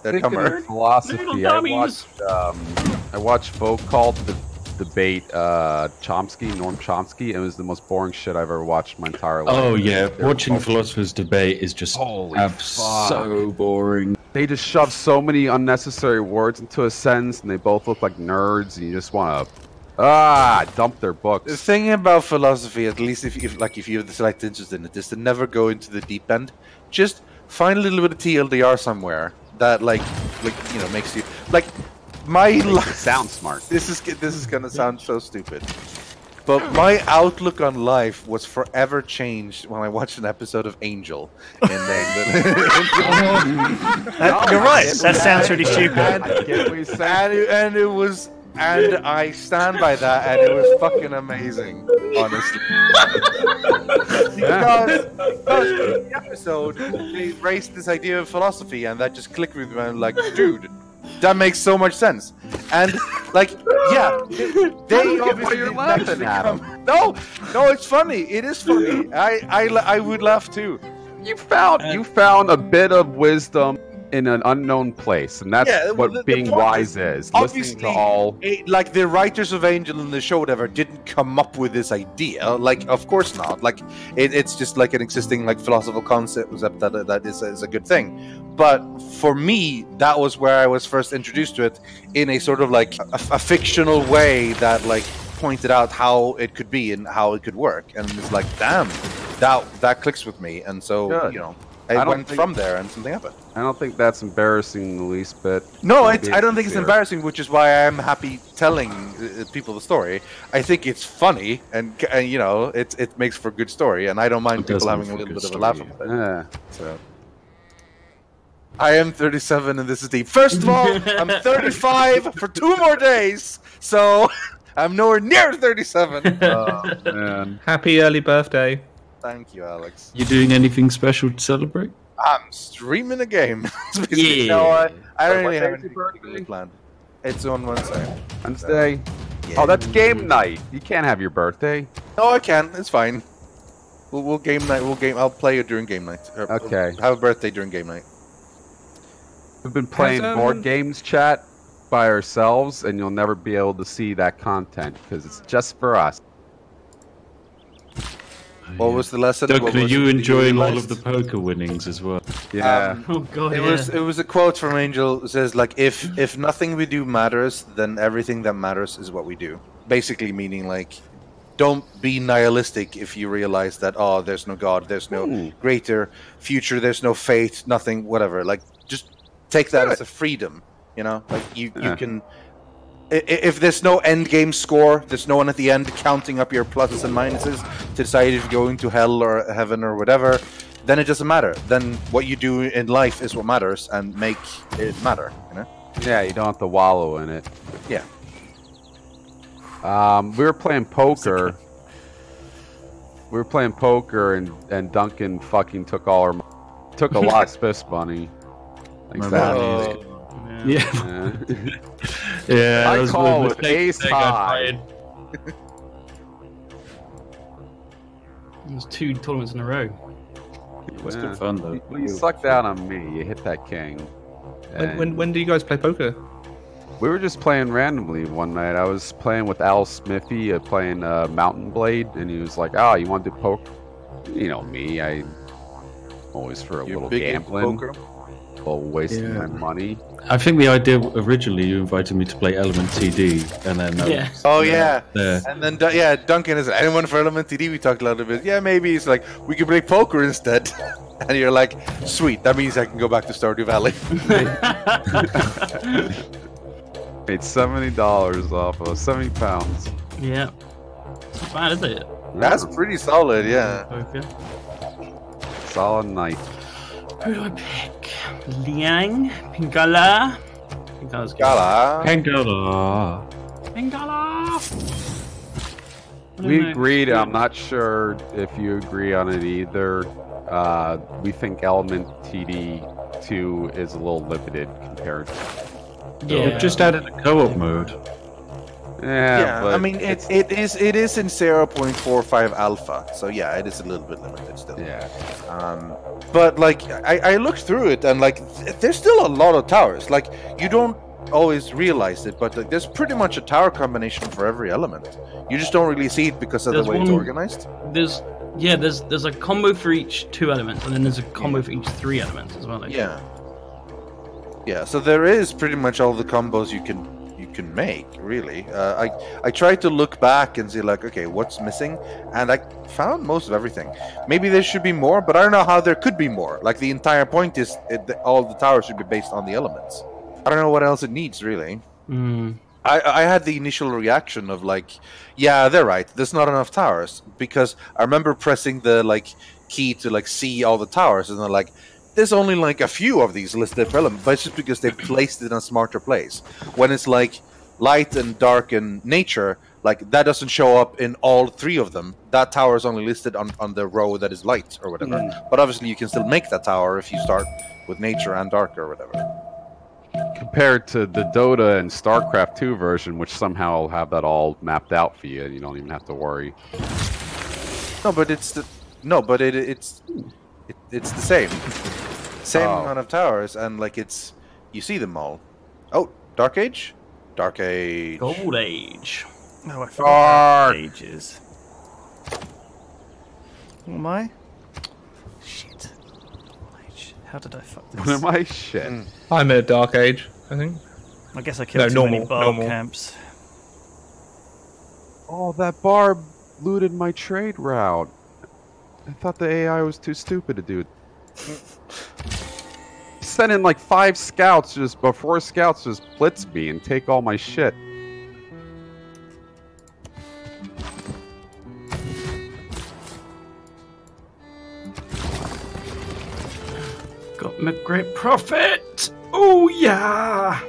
They're Thinking dumber. of philosophy. I dummies. watched, um, I watched Foucault the debate uh, Chomsky, Noam Chomsky. and It was the most boring shit I've ever watched in my entire life. Oh yeah, They're watching both- philosophers debate is just Holy ab- fuck. so boring. They just shove so many unnecessary words into a sentence, and they both look like nerds, and you just want to ah dump their books. The thing about philosophy, at least if, if like if you have the slight interest in it, is to never go into the deep end. Just find a little bit of TLDR somewhere that like like you know makes you like my It life. sounds smart. This is this is gonna sound so stupid, but my outlook on life was forever changed when I watched an episode of Angel. And then, that, you're right. That sounds really stupid. I get what you're saying. and, and it was and I stand by that, and it was fucking amazing, honestly. because, because in the episode they raised this idea of philosophy, and that just clicked with me. I'm like, dude, that makes so much sense. And like, yeah, they, they why obviously you're didn't laughing at come- No, no, it's funny. It is funny. I, I, I would laugh too. You found you found a bit of wisdom in an unknown place, and that's Yeah, what the- the being point wise is, is. Listening to all. it- like the writers of Angel in the show, whatever, didn't come up with this idea. Like, of course not. Like, it, it's just like an existing like philosophical concept that that is, is a good thing. But for me, that was where I was first introduced to it in a sort of like a, a fictional way that like pointed out how it could be and how it could work. And it's like, damn, that that clicks with me. And so Good. you know, I I, don't went think- from there, and something happened. I don't think that's embarrassing in the least bit. No, I'm it's, I don't think it's sincere. embarrassing, which is why I'm happy telling uh, people the story. I think it's funny, and, and you know, it it makes for a good story, and I don't mind It people having a little good bit of a laugh story, about it. Yeah. So. I am 37, and this is deep. First of all, I'm 35 for two more days, so I'm nowhere near 37. Oh, man. happy early birthday. Thank you, Alex. You doing anything special to celebrate? I'm streaming a game. It's basically- Yeah. No, I, I don't What really have anything birthday? planned. It's on Wednesday. Wednesday. Oh, that's game night. You can't have your birthday. No, I can. It's fine. We'll, we'll game night. We'll game. I'll play it during game night. Or- Okay. Have a birthday during game night. We've been playing um, board games chat by ourselves, and you'll never be able to see that content because it's just for us. What was the lesson? Duncan, What are was you enjoying all of the poker winnings as well? Yeah. Um, Oh god, It yeah. was it was a quote from Angel. It says like if if nothing we do matters, then everything that matters is what we do. Basically meaning like don't be nihilistic if you realize that oh there's no god, there's no Ooh. greater future, there's no fate, nothing, whatever. Like just take that as a freedom, you know? Like you you Yeah. can i- i- if there's no end game score, there's no one at the end counting up your pluses and minuses to decide if you're going to hell or heaven or whatever, then it doesn't matter. Then what you do in life is what matters and make it matter, you know? Yeah, you don't have to wallow in it. Yeah. Um, we were playing poker. We were playing poker, and and Duncan fucking took all our, mo- took a lot of spiffs money. Thanks My that. Money. Yeah. Yeah, Yeah. yeah. I was call with ace high. made. There's two tournaments in a row. It was Yeah. good fun though. Well, you sucked out on me. You hit that king. When, when when do you guys play poker? we were just playing randomly one night. I was playing with Al Smithy, uh, playing uh, Mount & Blade, and he was like, "Oh, you want to do poker?" You know me. I always for a You're little big into gambling, poker? little wasting Yeah. my money. I think the idea originally you invited me to play Element TD, and then um, Yeah. Oh yeah. there. And then yeah, Duncan is anyone for Element TD. We talked a little bit. Yeah, maybe it's like we could play poker instead. and you're like, sweet. That means I can go back to Stardew Valley. Made seventy dollars off of seventy pounds. yeah. It's not bad, is it? That's pretty solid. Yeah. Poker. solid night. Who do I pick? Liang? Pingala? Pingala's good. Gala. Pangala. Pingala! I don't We know. agreed. I'm not sure if you agree on it either. Uh, we think Element TD2 is a little limited compared. To, Yeah. They've just added a co-op mode. Yeah, Yeah, but I mean it, it is it is in 0.45 alpha, so yeah, it is a little bit limited still. yeah, Um, but like I, I looked through it and like th- there's still a lot of towers. Like you don't always realize it, but like, there's pretty much a tower combination for every element. You just don't really see it because of There's the way it's organized. There's yeah, there's there's a combo for each two elements, and then there's a combo for each three elements as well. Like, Yeah. Yeah, so there is pretty much all the combos you can you can make, really. Uh, I I tried to look back and see like, okay, what's missing, and I found most of everything. Maybe there should be more, but I don't know how there could be more. Like the entire point is it, the, all the towers should be based on the elements. I don't know what else it needs really. Mm. I, I had the initial reaction of like, yeah, they're right. There's not enough towers because I remember pressing the like key to like see all the towers, and they're like, there's only like a few of these listed per element, but it's just because they placed it in a smarter place. When it's like light and dark and nature, like that doesn't show up in all three of them. That tower is only listed on on the row that is light or whatever. But obviously, you can still make that tower if you start with nature and dark or whatever. compared to the Dota and StarCraft 2 version, which somehow have that all mapped out for you, and you don't even have to worry. No, but it's the no, but it it's it, it's the same, same Oh. amount of towers, and like it's you see them all. Oh, Dark Age, Dark Age. Gold Age. No, I forgot Dark. ages. What am I? Shit. How did I fuck What this? am I? Shit. Mm. I'm in a dark age, I think. I guess I killed No, too many normal, barb normal. camps. Oh, that barb looted my trade route. I thought the AI was too stupid to do it. Sent in like five scouts just before scouts just blitz me and take all my shit. Got me great profit. Oh yeah.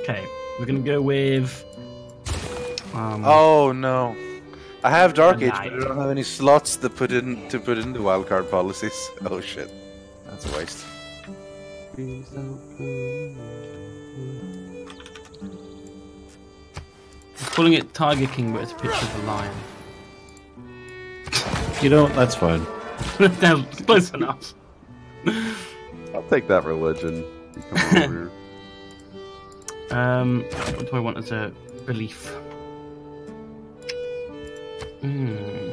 Okay, we're gonna go with. Um, Oh no, I have Dark Age, but I don't have any slots to put in to put in the wildcard policies. Oh shit, that's a waste. calling it Tiger King, but it's a picture of a lion. You know, what? that's fine. that was close enough. I'll take that religion. You come over here. Um, what do I want as a belief? Hmm.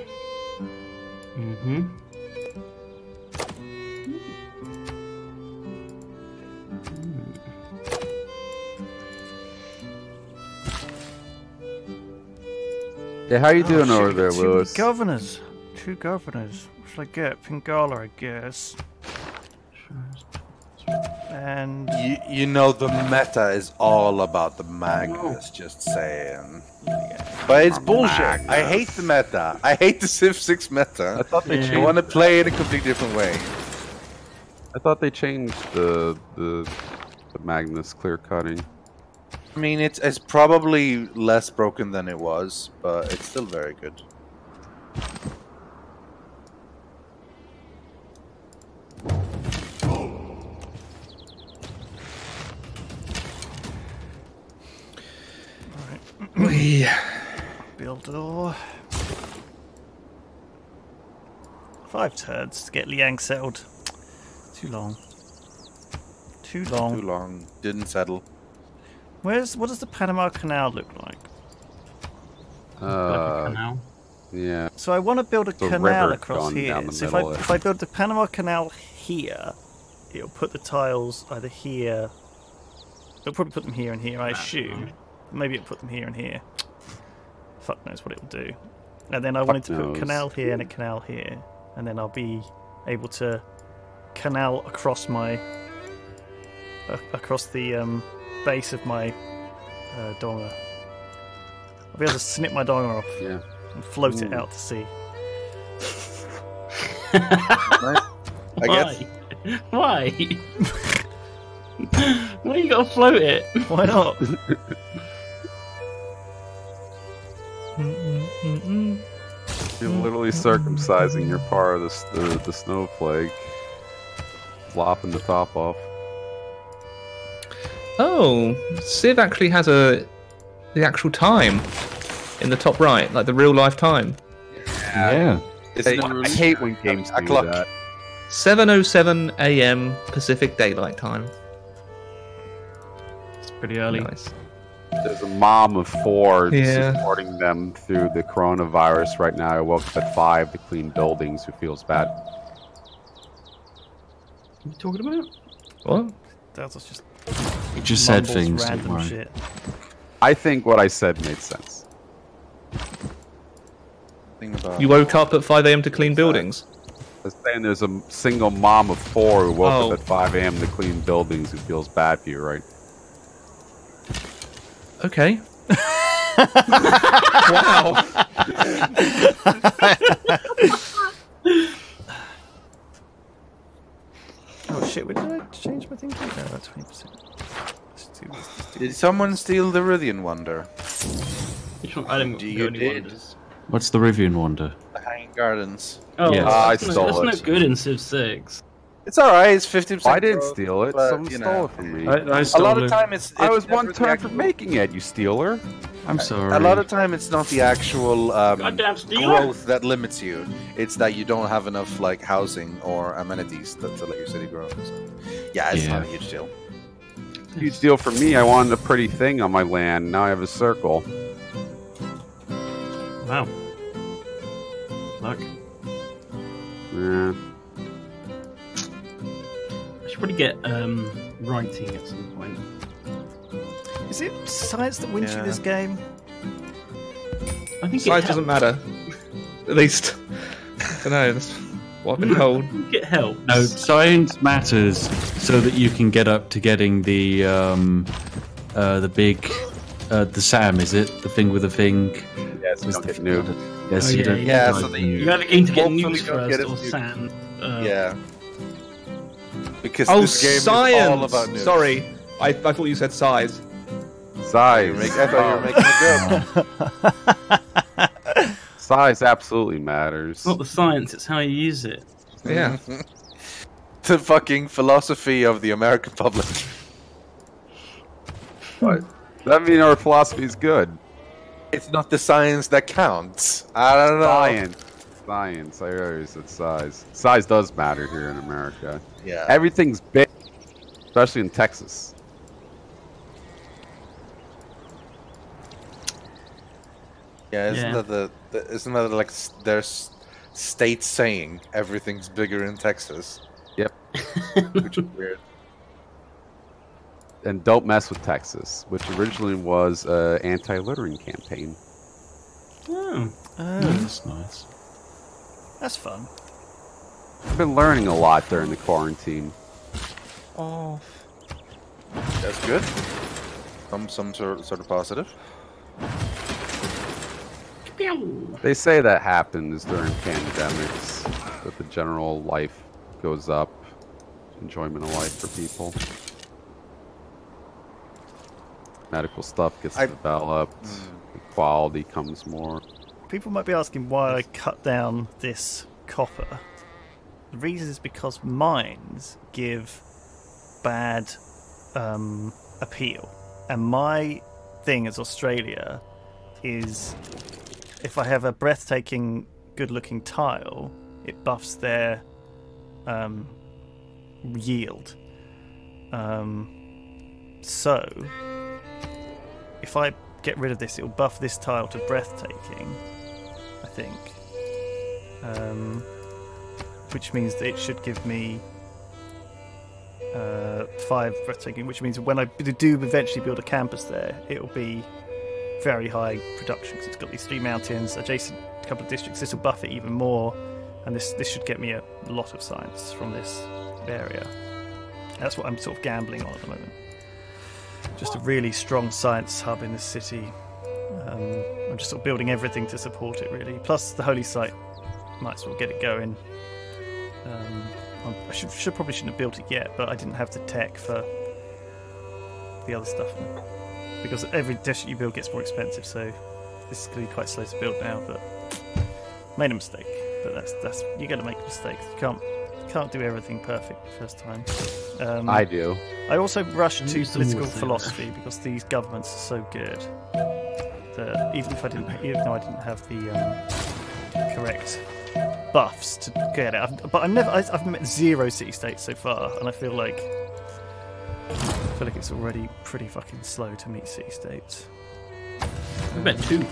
Mm-hmm. Yeah, how you doing Oh, over there, too many Lewis? Governors. Two governors. What should I get? Pingala, I guess. And You, you know the meta is all about the Magnus, just saying. But it's bullshit. I hate the meta. I hate the Civ 6 meta. I thought they Yeah. I changed. want to play it a completely different way. I thought they changed the the, the Magnus clear cutting. I mean, it's it's probably less broken than it was, but it's still very good. We build door. Five turns to get Liang settled. Too long. Too long. Too long. Didn't settle. Where's what does the Panama Canal look like? Uh, canal. yeah. So I want to build a The canal across here. So if I, if I build the Panama Canal here, it'll put the tiles either here. It'll probably put them here and here, I assume. Maybe it'll put them here and here. Fuck knows what it'll do. And then I wanted to put a canal here and a canal here, and then I'll be able to canal across my uh, across the um, base of my uh, donga. I'll be able to snip my donga off Yeah. and float it out to sea. I guess. Why? Why you gotta float it? Why not? You're literally circumcising your part of the, s- the, the snowflake. Flopping the top off. Oh, Civ actually has a the actual time in the top right, like the real life time. Yeah. Isn't I hate when games do clock. that. 7:07 a.m. Pacific Daylight Time. It's pretty early. Nice. There's a mom of four Yeah. supporting them through the coronavirus right now. I woke up at five to clean buildings. Who feels bad? What are you talking about? What? That was just You just said things. Random shit. I think what I said made sense. You woke up at 5 a.m. to clean buildings. I was saying there's a single mom of four who woke Oh. up at 5 a.m. to clean buildings who feels bad for you, right? Okay. wow. Oh shit, where did I change my thing? Oh, that's 20%. Let's do this, let's do Did someone steal the Rythian Wonder? I didn't You any did. wonders. What's the Rythian Wonder? The Hanging Gardens. Oh, Yeah. I that's, no, stole that's it. not good in Civ 6. It's alright, it's 50%. I didn't growth, steal it. but, Someone you stole know. it from me. I, I A stole lot of time it's. I was one never turn for making it, you stealer. I'm sorry. A lot of time it's not the actual um, growth that limits you. It's that you don't have enough like housing or amenities that to let your city grow. So, yeah, it's not a huge deal. Huge deal for me. I wanted a pretty thing on my land. Now I have a circle. Wow. Look, Yeah. I should probably get um, writing at some point. Is it science that wins you Yeah. this game? I think Size it doesn't matter. At least. I don't know. That's what I've been told. I think it helps. No, science matters so that you can get up to getting the um, uh, the big uh, the Sam. Is it the thing with the thing? Yes, Was don't the get new. Yes, Oh, you yeah, don't. yeah, you so don't they- know. You either going to get Hopefully nukes don't first get or us nuked. sand. Uh, Yeah. Because Oh, this game science! is all about nukes. Sorry. I, I thought you said size. Size. You make- I thought you were making a joke. Size absolutely matters. It's not the science, it's how you use it. Yeah. the fucking philosophy of the American public. What? That mean our philosophy is good. It's not the science that counts. I don't know. Science. Science. I already said size. Size does matter here in America. Yeah. Everything's big, especially in Texas. Yeah, isn't Yeah. that the, the isn't that like s- there's state saying everything's bigger in Texas. Yep. Which is weird. And don't mess with Texas, which originally was an anti-littering campaign. Oh. Oh, hmm. That's nice. that's fun. I've been learning a lot during the quarantine. Off. That's good. Some some sort sort of positive. They say that happens during pandemics, that the general life goes up, enjoyment of life for people. Medical stuff gets I- developed, hmm. the quality comes more. People might be asking why I cut down this copper. The reason is because mines give bad um, appeal, and my thing as Australia is if I have a breathtaking, good-looking tile, it buffs their um, yield. Um, so if I get rid of this, it'll buff this tile to breathtaking. I think, um, which means that it should give me uh, five breathtaking. Which means when I do eventually build a campus there, it'll be very high production because it's got these three mountains, adjacent couple of districts. This will buff it even more, and this this should get me a lot of science from this area. That's what I'm sort of gambling on at the moment just a really strong science hub in this city. Um, I'm just sort of building everything to support it, really. Plus, the holy site might as well get it going. Um, I'm- should, should probably shouldn't have built it yet, but I didn't have the tech for the other stuff because every district you build gets more expensive. So this is going to be quite slow to build now. But made a mistake. But that's that's you got to make mistakes. You can't can't do everything perfect the first time. Um, I do. I also rushed to political philosophy because these governments are so good that even if I didn't, even though I didn't have the um, correct buffs to get it, I've, but I've never, I've I've met zero city states so far, and I feel like I feel like it's already pretty fucking slow to meet city states. I've met two.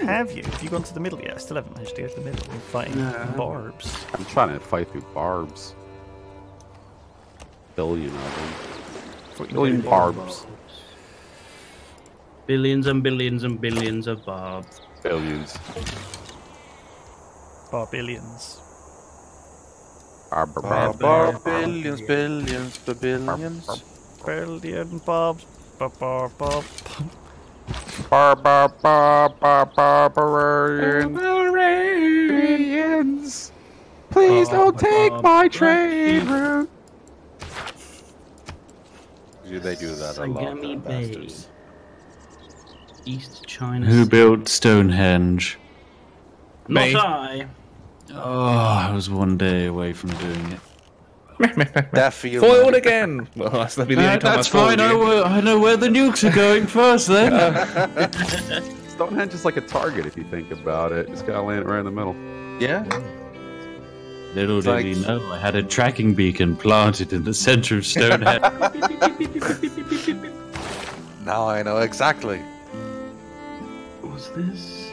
Have you? Have you gone to the middle yet? I still haven't managed to go to the middle. I'm fighting Nah. barbs. I'm trying to fight through barbs. Billion of them. Thought you Billion were going barbs. Billions and billions and billions of barbs. Billions. Barbillions. Barb, barb, Bar, barb, bar, barb. billions, billions, billions. Billion barbs. Barb, barb, barb. Barb, barb, barb, barb, barbarian. Barbarians. Please don't take my trade route. Yeah, They do that a lot. Sagami them Bay. bastards. East China. Who built Stonehenge? Not I. Oh, I was one day away from doing it. That feel Foiled again. Well, that's that'd be the only Uh, time that's I foiled fine. I, you. wo- I know where the nukes are going first. Then Stonehenge is like a target if you think about it. Just gotta land it right in the middle. Yeah. little did like- he know, I had a tracking beacon planted in the center of Stonehenge. Now I know exactly. What's this?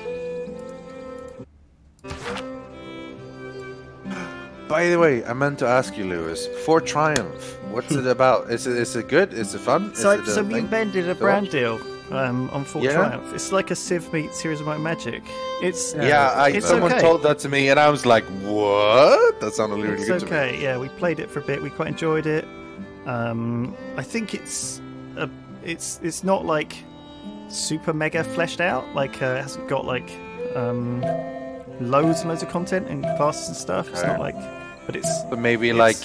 By the way, I meant to ask you, Lewis. Fort Triumph, what's it about? Is it is it good? Is it fun? So, is it a so and Ben did a brand deal um, on Full Yeah? Triumph. It's like a Civ meets Series of Might Magic. It's Yeah, I, It's someone okay. told that to me, and I was like, "What?" That sounded really it's good to me. okay. Yeah, we played it for a bit. We quite enjoyed it. Um, I think it's a, it's it's not like super mega fleshed out. Like uh, it hasn't got like um, loads and loads of content and classes and stuff. It's not like, but it's But maybe It's- like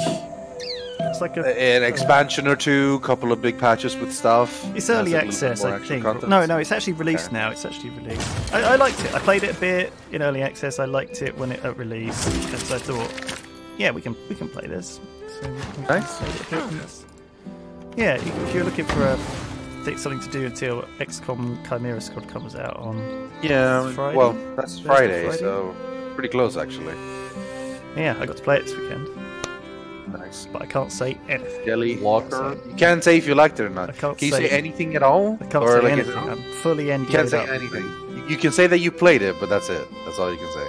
it's like a an expansion or two, a couple of big patches with stuff. It's early a little bit access, I think. content. No, no, it's actually released Okay. now. It's actually released. I, I liked it. I played it a bit in early access. I liked it when it uh, at release, and so I thought, yeah, we can we can play this. So Nice. play it a bit, and it's- Yeah, if you're looking for a something to do until XCOM Chimera Squad comes out on, Yeah, Friday? well, that's Friday, Friday? so pretty close actually. yeah, I got to play it this weekend, Nice. but I can't say anything. Kelly Walker. You can't say if you liked it or not. I can't Can you say- say anything at all? I can't or say like anything. I'm fully You NDA'd can't say up. anything. You- You can say that you played it, but that's it. That's all you can say.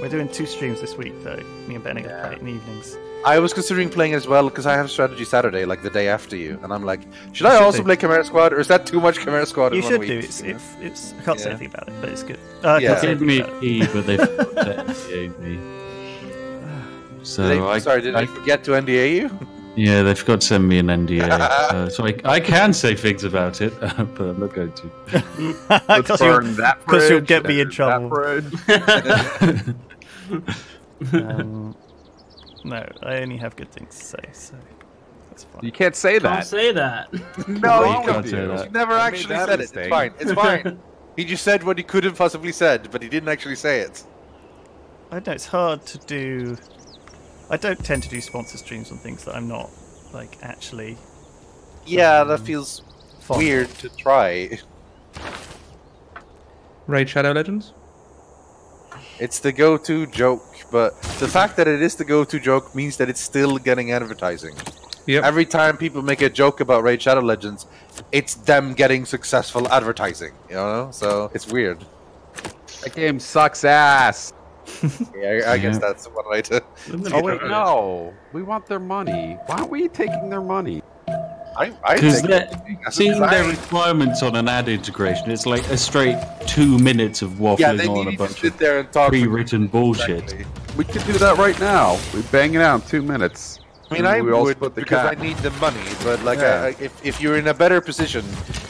We're doing two streams this week, though. Me and Ben are gonna play it in the evenings. I was considering playing as well because I have strategy Saturday, like the day after you, and I'm like, should I should also do. play Chimera Squad, or is that too much Chimera Squad? You in one should week? do. It's, you know? it's, it's. I can't say anything about it, but it's good. Uh, I Yeah. can't say Gave anything me about a it. key, but they forgot to NDA me. So they- I, sorry, did I, I, forget to NDA you? yeah, they forgot to send me an NDA. uh, so I, I can say things about it, but I'm not going to. Because you'll, you'll get me in that trouble. bridge. um, no, I only have good things to say, so that's fine. You can't say that. Can't that. say that. No, you you can't can't. say that. He never I actually said it. It's fine. It's fine. he just said what he could have possibly said, but he didn't actually say it. I know it's hard to do. I don't tend to do sponsor streams on things that I'm not like actually Yeah, that feels fond of. weird to try. Raid Shadow Legends. It's the go-to joke, but the fact that it is the go-to joke means that it's still getting advertising. Yep. Every time people make a joke about Raid Shadow Legends, it's them getting successful advertising. You know, so it's weird. That game sucks ass. Yeah, I, I guess Yeah. that's one way to. Oh wait, no. We want their money. Why aren't we taking their money? I, I Because think they're seeing their requirements on an ad integration. It's like a straight two minutes of waffling Yeah, they on a bunch sit of there and talk. for- pre-written bullshit. Exactly. We could do that right now. We bang it out in two minutes. I mean, I would split the because I need the money. But like, Yeah. I, I, if if you're in a better position,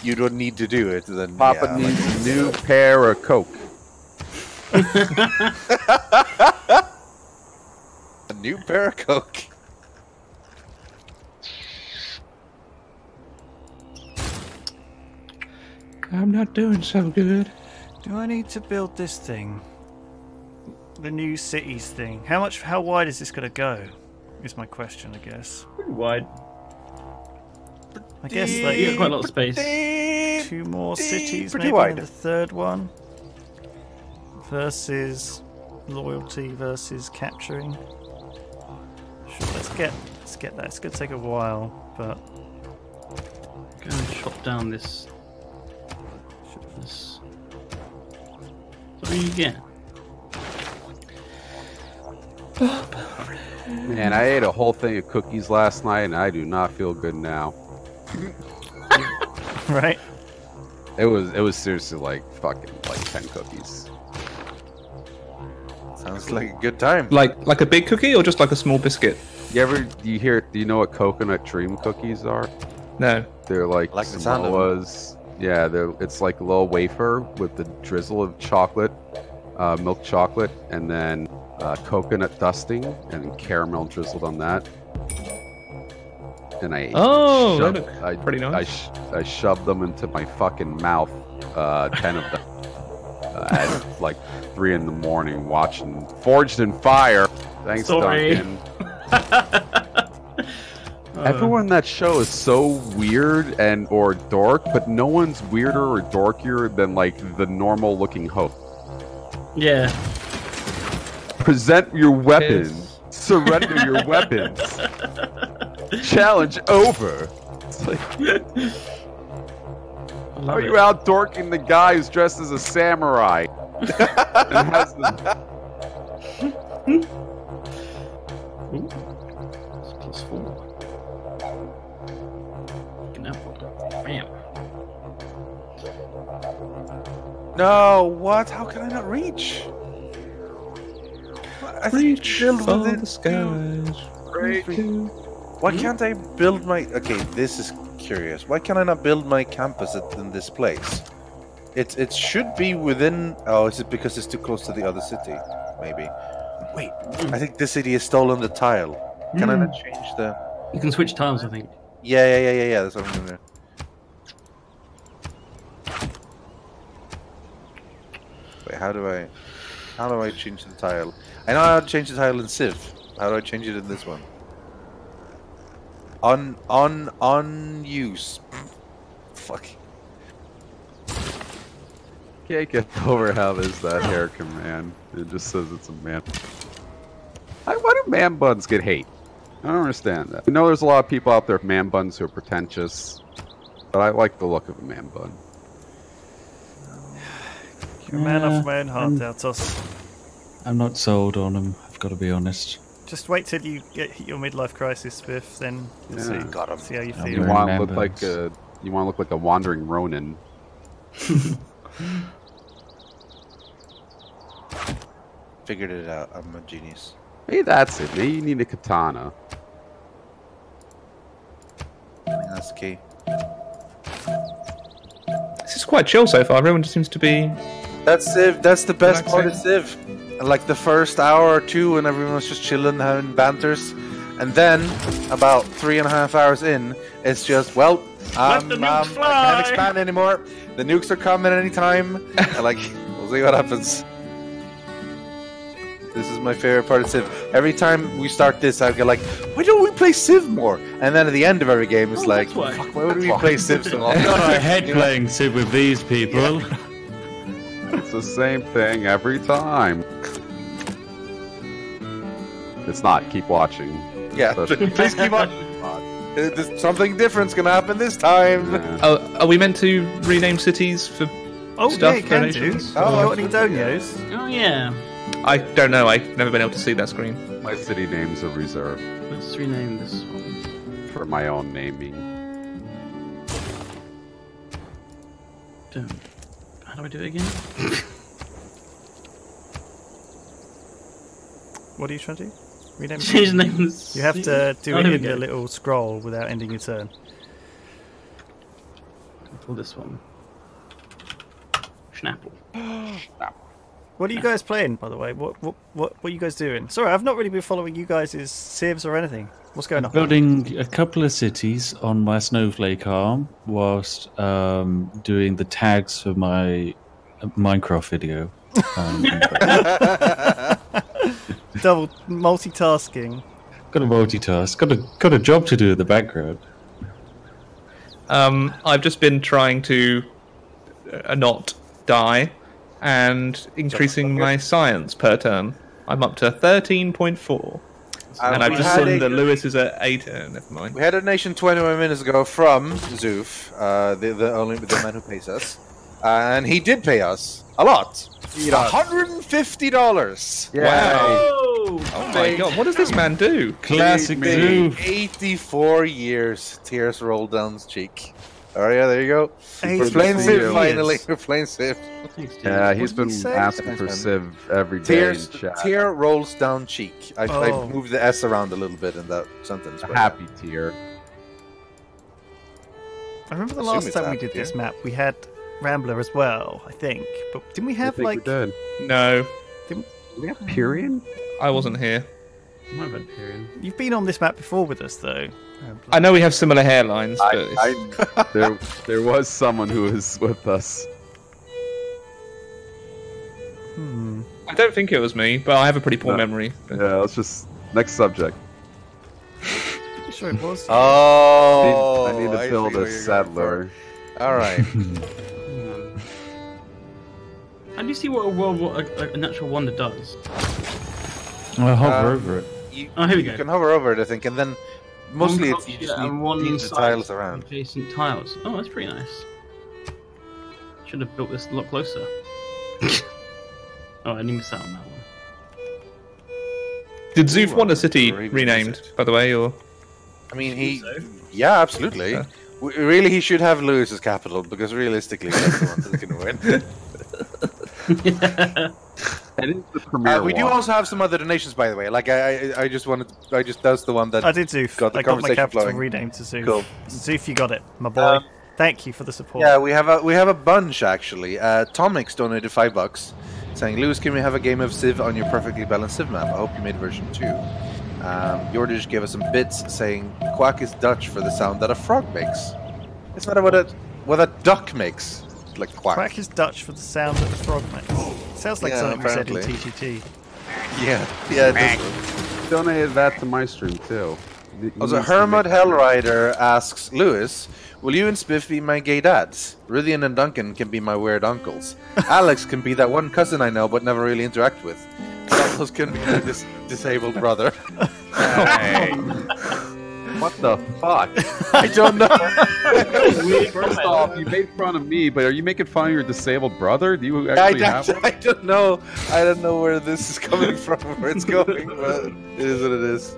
you don't need to do it. Then Papa yeah, needs like- a new pair of Coke. a new pair of Coke. I'm not doing so good. Do I need to build this thing? The new cities thing. How much? How wide is this going to go? Is my question. I guess. Pretty wide. I guess like You like got quite a lot of space. two more cities, pretty maybe, wide. the third one versus loyalty versus capturing. Sure, let's get let's get that. It's gonna take a while, but Go and chop down this. this. What do you get? Man, I ate a whole thing of cookies last night, and I do not feel good now. right. It was it was seriously like fucking like ten cookies. Sounds like a good time. Like like a big cookie or just like a small biscuit? You ever you hear? Do you know what coconut dream cookies are? No. They're like, Like the sound. Samoa's. Yeah, they're it's like a little wafer with the drizzle of chocolate, uh, milk chocolate, and then uh, coconut dusting and caramel drizzled on that. And I Oh, shoved, I, pretty I, nice. sh- I shoved them into my fucking mouth, uh, ten of them, at like three in the morning, watching Forged in Fire. Thanks, Sorry. Duncan. Uh. Everyone in that show is so weird and or dork, but no one's weirder or dorkier than like the normal looking host. Yeah. Present your weapons. Surrender your weapons. Challenge over. It's like, I love are it. you out dorking the guy who's dressed as a samurai? Has Ooh. It's plus four. Fucking hell. Bam. No, what? How can I not reach? I Reach for the skies. Great. Why can't I build my? Okay, this is curious. Why can I not build my campus in this place? It it should be within. Oh, is it because it's too close to the other city? Maybe. Wait, I think this city has stolen the tile. Can I hmm. not change the? You can switch tiles, I think. Yeah, yeah, yeah, yeah, yeah. That's what I'm gonna do. Wait, how do I? How do I change the tile? I know how to change the tile in Civ. How do I change it in this one? On on on use. Fuck. Can't get over how there's that hair command. It just says it's a man. I, why do man buns get hate? I don't understand that. I know there's a lot of people out there with man buns who are pretentious, but I like the look of a man bun. You're a man off my own heart, Daltos. I'm not sold on them. I've got to be honest. Just wait till you get hit your midlife crisis, Biff. Then you'll Yeah. see. Got him. See how you I'll feel. You want to look like a you want to look like a wandering Ronin. Figured it out. I'm a genius. Hey, that's it. Maybe you need a katana. That's the key. This is quite chill so far. Everyone just seems to be. That's Civ. That's the best part of Relaxing. Civ. Like the first hour or two, when everyone was just chilling, having banters, and then about three and a half hours in, it's just well, um, the um, I fly. can't expand anymore. The nukes are coming anytime. and like, we'll see what happens. This is my favorite part of Civ. Every time we start this, I get like, why don't we play Civ more? And then at the end of every game, it's Oh, like, why. fuck, why would we play Civ so often? Got our head playing Civ with these people. It's the same thing every time. It's not. Keep watching. Yeah, But- please keep on. There's something different's gonna happen this time. Yeah. Oh, are we meant to rename cities for? Oh, Stuff, yeah, you can do. donations. Oh, Oh, got donios? Oh yeah. I don't know. I've never been able to see that screen. My city names are reserved Let's rename this one. for my own naming. Dum. How do I do it again? What are you trying to do? Rename. Change the name. of You have to do Oh, it in the little scroll without ending your turn. Pull this one. Schnapple. What are you guys playing, by the way? What what what, what are you guys doing? Sorry, I've not really been following you guys' civs or anything. What's going on? Building a couple of cities on my snowflake arm whilst um, doing the tags for my uh, Minecraft video. Um, Double multitasking. got a multitask. Got a got a job to do in the background. Um, I've just been trying to uh, not die and increasing my science per turn. I'm up to thirteen point four, Uh, and I've just had seen that Lewis is at eight. Uh, never mind. We had a nation 21 minutes ago from Zoof, uh, the, the only the man who pays us, uh, and he did pay us a lot. $150. Wow! Oh! Oh my god! What does this man do? Classic Big 84 years. Tears rolled down his cheek. Oh yeah, there you go. We're 84 playing Civ finally. We're playing Civ. Yeah, he's did been he asking for Thanks, Civ every day Tears, in chat. tear rolls down cheek. I, Oh. I moved the S around a little bit in that sentence. A but- happy tear. I remember the Assume last time we that, did this map, we had Rambler as well, I think. But didn't we I have think like we did. No, Do we have Rythian? Hmm. I wasn't here. My bad, Rythian. you've been on this map before with us though? Rambler. I know we have similar hairlines, but I, I, there, there was someone who was with us. Hmm. I don't think it was me. But I have a pretty poor No. memory. Yeah, let's just next subject. Pretty sure it was. Oh, I need to see build a you're settler. All right. Hang on. How do you see what a world, what a, a natural wonder does? I'll hover Um, over it. You, Oh, here we you go. can hover over it, I think, and then mostly One it's, you just need, one need the tiles around. Adjacent tiles. Oh, that's pretty nice. Should have built this a lot closer. oh, I didn't miss out on that one. Did Zoof want a city renamed, by the way, or I mean, he. So? Yeah, absolutely. Yeah. Really, he should have Lewis's capital because realistically, that's the one that's going to win. It is the premier Uh, we do also have some other donations, by the way. Like I, I, I just wanted, I just that's the one that. I did Zoof. Got the I got my conversation capital flowing. renamed to Zoof. Cool. Zoof, you got it, my boy. Um, Thank you for the support. Yeah, we have a we have a bunch actually. Uh, Tomix donated five bucks, saying, "Lewis, can we have a game of Civ on your perfectly balanced Civ map? I hope you made version two. Um, Jordish gave us some bits, saying, "Quack is Dutch for the sound that a frog makes. It's not what a what a duck makes, like quack. Quack is Dutch for the sound that the frog makes. Sounds like Yeah, something we said in apparently. TTT. Yeah, yeah. It does. donated that to my stream too. He Also, needs Hermod make- Hellrider asks Lewis, "Will you and Spiff be my gay dads? Rythian and Duncan can be my weird uncles. Alex can be that one cousin I know but never really interact with. Carlos can be my dis- disabled brother." What the fuck? I don't know. First off, you made fun of me, but are you making fun of your disabled brother? Do you I, actually have one? I, I don't know. I don't know where this is coming from, where it's going, but it is what it is.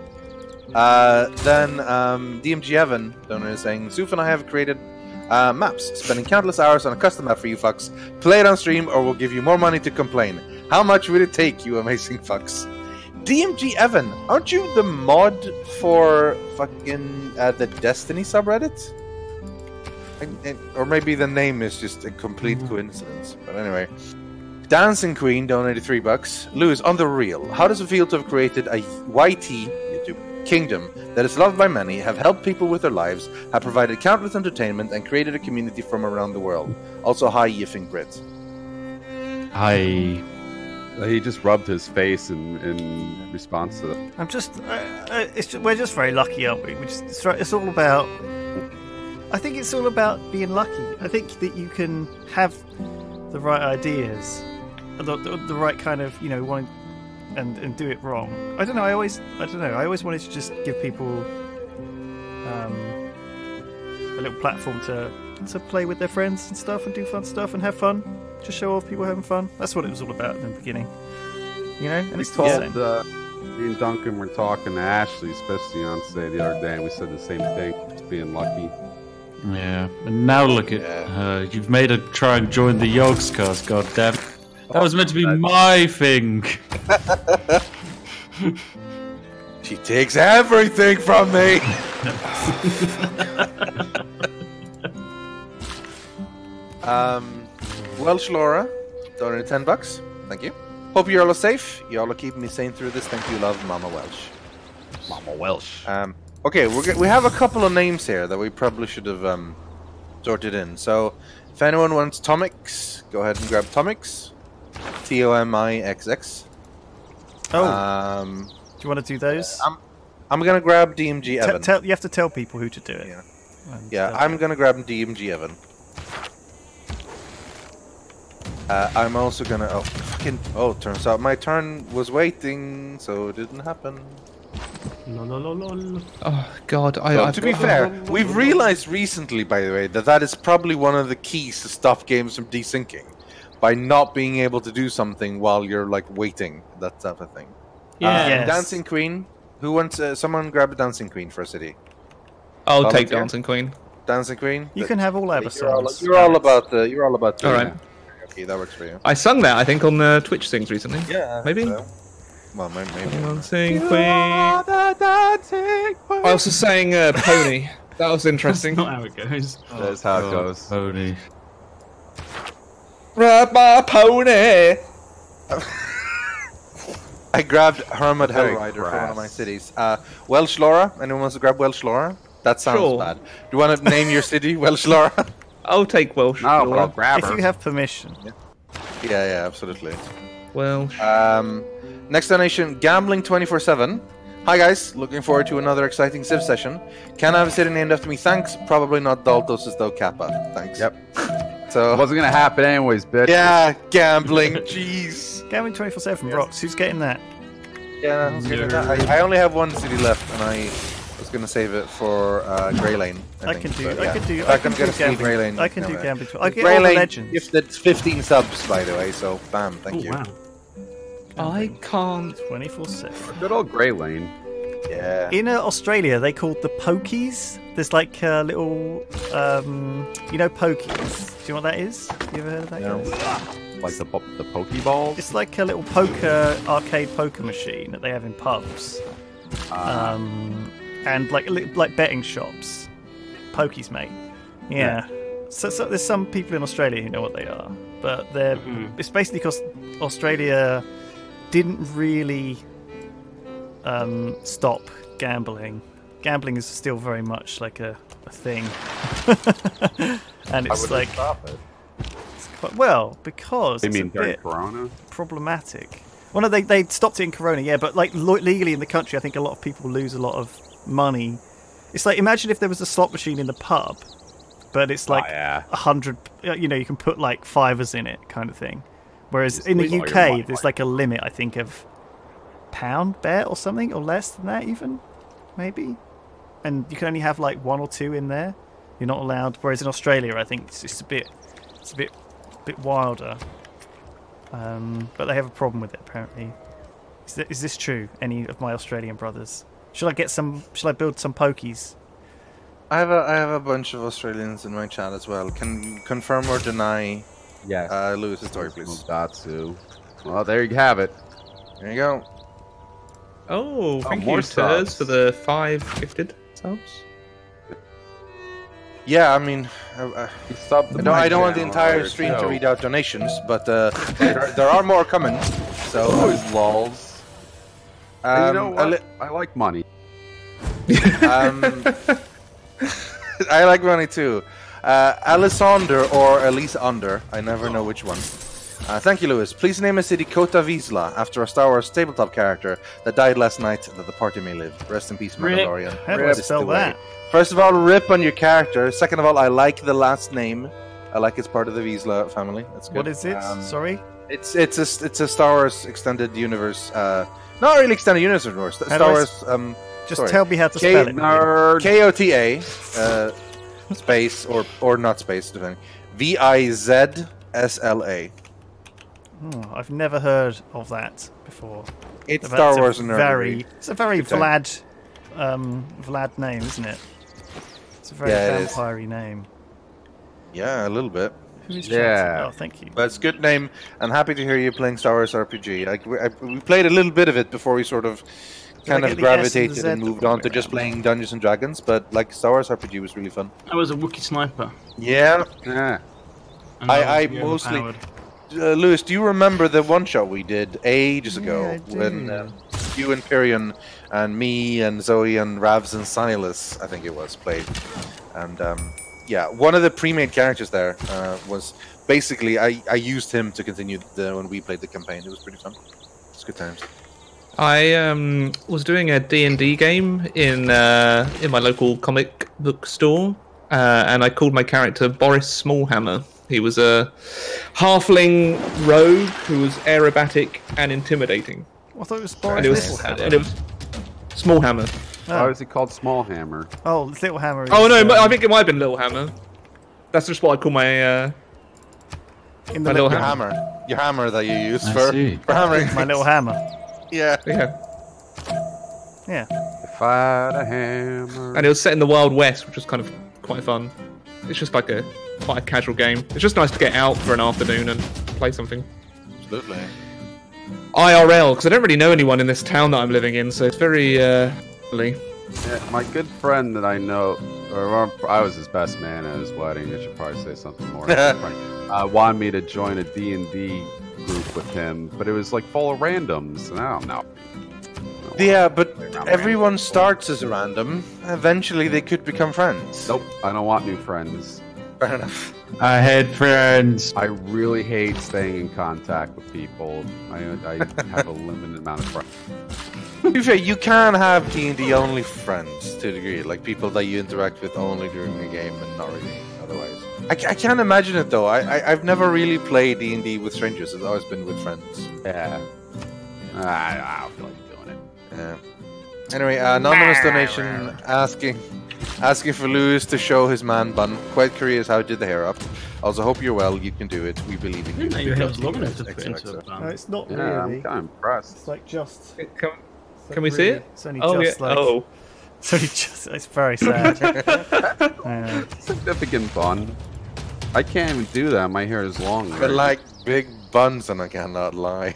Uh, then um, DMG Evan donor is saying, Suf and I have created uh, maps, spending countless hours on a custom map for you fucks. Play it on stream, or we'll give you more money to complain. How much would it take, you amazing fucks? DMG Evan, aren't you the mod for fucking uh, the Destiny subreddit? And- and- or maybe the name is just a complete coincidence. But anyway, Dancing Queen donated three bucks. Lewis, on the real, how does it feel to have created a YT YouTube kingdom that is loved by many, have helped people with their lives, have provided countless entertainment, and created a community from around the world? Also, hi, Yiffing Brit. I He just rubbed his face in, in response to the. I'm just, it's just, we're just very lucky, aren't we? we just, it's, it's all about. I think it's all about being lucky. I think that you can have the right ideas, the, the, the right kind of, you know, wanting and and do it wrong. I don't know. I always, I don't know. I always wanted to just give people um, a little platform to to play with their friends and stuff and do fun stuff and have fun. Just show off people having fun. That's what it was all about in the beginning. You know, and We it's still the told, same. uh, me and Duncan were talking to Ashley, especially on say the other day, and we said the same thing, just being lucky. yeah. And now look at her. you've made her try and join the Yogscast. God damn. That was meant to be my thing. She takes everything from me. um, Welsh Laura donated ten bucks. Thank you. Hope you all are safe. You all are keeping me sane through this. Thank you, love, Mama Welsh. Mama Welsh. Um, okay, we're, g- we have a couple of names here that we probably should have um, sorted in. So, if anyone wants Tomix, go ahead and grab Tomix. T O M I X X. Oh, Um, do you want to do those? I'm, I'm gonna grab DMG Te- Evan. tell, you have to tell people who to do it. Yeah. Yeah, I'm gonna grab DMG Evan. Uh, I'm also gonna. Oh, fucking. Oh, turns out my turn was waiting, so it didn't happen. Lolololol. Oh God, I. So, to be fair, we've realized recently, by the way, that that is probably one of the keys to stop games from desyncing, by not being able to do something while you're like waiting, that type of thing. Yeah. Uh, Yes. Dancing Queen. Who wants? Uh, someone grab a Dancing Queen for a city. I'll take Dancing Queen. Dancing Queen. You That- can have all you're all, you're all about the. You're all about the. All right. Okay, that works for you. I sung that I think on the Twitch things recently. Yeah, Maybe? so. Well, may- maybe. Dancing Queen. I also sang uh, Pony. That was interesting. Not how it goes. That's how it goes. Pony. Ride my pony. I grabbed Hermit Very Hellrider for one of my cities. Uh, Welsh Laura. Anyone wants to grab Welsh Laura? That sounds Sure. bad. Do you want to name your city Welsh Laura? I'll take Welsh. No, but Laura. I'll grab her. If you have permission. yeah, yeah, absolutely. Welsh. Um, next donation, Gambling 24 7. Hi guys, looking forward to another exciting Civ session. Can I have a city named after me? Thanks. Probably not Daltos as though Kappa. Thanks. Yep. So, It wasn't gonna happen anyways, bitch. yeah, gambling. Jeez. Gambling 24 7 rocks. Who's getting that? Yeah, I, I, I only have one city left, and I was gonna save it for uh, Grey Lane. I, I think, can do. but I yeah. can do. I I can can do get a gambling. Grey I can do never. gambling. I get Grey all the Lane legends. gifted 15 subs, by the way. So, bam, thank Oh you. wow. I can't. 24 7. Good old Grey Lane. Yeah. In uh, Australia, they called the pokies. There's like uh, little, um, you know, pokies. Do you know what that is? You ever heard of that? No. guys? Like the po- the Pokeballs. It's like a little poker arcade poker machine that they have in pubs, Uh, um, and like li- like betting shops. Pokies, mate. Yeah. So, so there's some people in Australia who know what they are, but they're Mhm. it's basically because Australia didn't really um, stop gambling. Gambling is still very much like a, a thing, and I it's would like stop it. it's quite, well because You it's a mean during bit Corona? problematic. Well, no, they they stopped it in Corona, yeah, but like lo- legally in the country, I think a lot of people lose a lot of money. It's like imagine if there was a slot machine in the pub, but it's like oh, yeah. a hundred. uh, You know, you can put like fivers in it, kind of thing. Whereas Just in the lose all your UK, money, there's like- like a limit, I think, of pound bet or something, or less than that, even maybe. and you can only have like one or two in there. You're not allowed. Whereas in Australia, I think it's just a bit, it's a bit, bit wilder. Um, but they have a problem with it apparently. Is, th- is this true? Any of my Australian brothers? Should I get some? Should I build some pokies? I have a I have a bunch of Australians in my chat as well. Can you confirm or deny Yes. uh, Lewis's story, please? Datsu. Well, there you have it. There you go. Oh, thank more you, Turs, subs. for the five gifted subs. Yeah, I mean, I, I, You I don't, I don't want the entire earlier, stream to read out donations, but uh, there, there are more coming. So, Always lulls. And um, you know I what? li- I like money. Um, I like money too. Uh, Alessander or Elise Under, I never know which one. Uh, thank you, Lewis. Please name a city Kota Vizsla after a Star Wars tabletop character that died last night that the party may live. Rest in peace, Mandalorian. Rip. Mandalorian. How do I This spell that? First of all, rip on your character. Second of all, I like the last name. I like it's part of the Vizsla family. That's good. What is it? Um, Sorry. It's it's a it's a Star Wars extended universe. Uh, not really extended universe, of course. Star do I Wars. Um, Just sorry. tell me how to K- spell it. K O T A, uh, space or or not space, depending. V I Z S L A. Oh, I've never heard of that before. It's But Star it's a Wars and very. It's a very Good. Vlad, um, Vlad name, isn't it? It's a very Yeah, it is. vampire name. Yeah, a little bit. Who is Yeah. Chelsea? Oh, thank you. But it's a good name. I'm happy to hear you playing Star Wars RPG. Like we, I, we played a little bit of it before we sort of kind I of get the S and gravitated and moved on to way just playing Dungeons and Dragons. But like Star Wars RPG was really fun. I was a Wookiee sniper. Yeah, Yeah. and I- was I mostly- overpowered. uh, Lewis, do you remember the one shot we did ages ago Yeah, when do. um, you and Pyrion and me and Zoe and Ravs and Silas, I think it was, played? And um, yeah, one of the pre-made characters there uh, was basically I, I used him to continue the when we played the campaign. It was pretty fun. It's good times. I um, was doing a D&D game in uh, in my local comic book store, uh, and I called my character Boris Smallhammer. He was a halfling rogue who was aerobatic and intimidating. I thought it was And Boris it was, Littlehammer. and it was Smallhammer. Why Oh, was he called Small Hammer? oh, Little Hammer. Is, Oh no, um, I think it might have been Little Hammer. That's just what I call my. Uh, in my the little Your hammer. hammer, your hammer that you use I for, see. for hammering. My little hammer. yeah. yeah, Yeah. If I had a hammer. and it was set in the Wild West, which was kind of quite fun. It's just like a quite a casual game. It's just nice to get out for an afternoon and play something. Absolutely. IRL, because I don't really know anyone in this town that I'm living in, so it's very uh, lonely. Yeah, my good friend that I know, or I was his best man at his wedding. I should probably say something more. uh, wanted me to join a D and D group with him, but it was like full of randoms, and I don't know. Yeah, but everyone starts as a random. Eventually, they could become friends. Nope, I don't want new friends. Fair enough. I hate friends. I really hate staying in contact with people. I, I have a limited amount of friends. To be fair, you can have D and D only friends to a degree, like people that you interact with only during the game and not really otherwise. I, I can't imagine it though. I, I I've never really played D and D with strangers. It's always been with friends. Yeah. I, I don't feel like doing it. Yeah. Anyway, uh, anonymous donation asking asking for Lewis to show his man bun. Quite curious how did the hair up. Also, hope you're well. You can do it. We believe in you. didn't know your hair was long enough to XOXO. put into a No, bun. it's not Yeah, I'm really. kind of impressed. It's like just. Can, it's like can we see it? It's only Oh yeah. just like. Oh, It's only just. It's very sad. yeah. Significant bun. I can't even do that. My hair is long. But already. like big buns, and I cannot lie.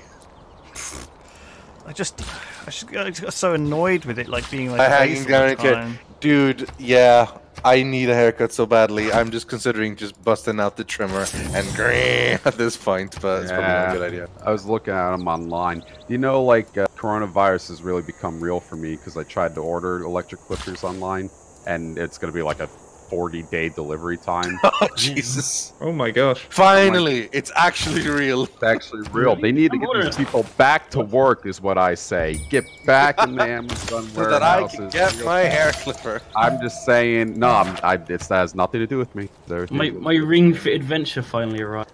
I just. I just got so annoyed with it, like being like. I face hanging all down the into Dude, yeah, I need a haircut so badly. I'm just considering just busting out the trimmer and green at this point, but it's probably not a good idea. I was looking at them online. You know, like uh, coronavirus has really become real for me because I tried to order electric clippers online, and it's going to be like a 40 day delivery time. Oh Jesus! oh my gosh. Finally, it's actually real. It's actually real. They need to get these people back to work, is what I say. Get back in the Amazon So that I can get my hair clipper. I'm just saying, no, I'm, I, it's, that has nothing to do with me. There's My, my ring fit adventure finally arrived.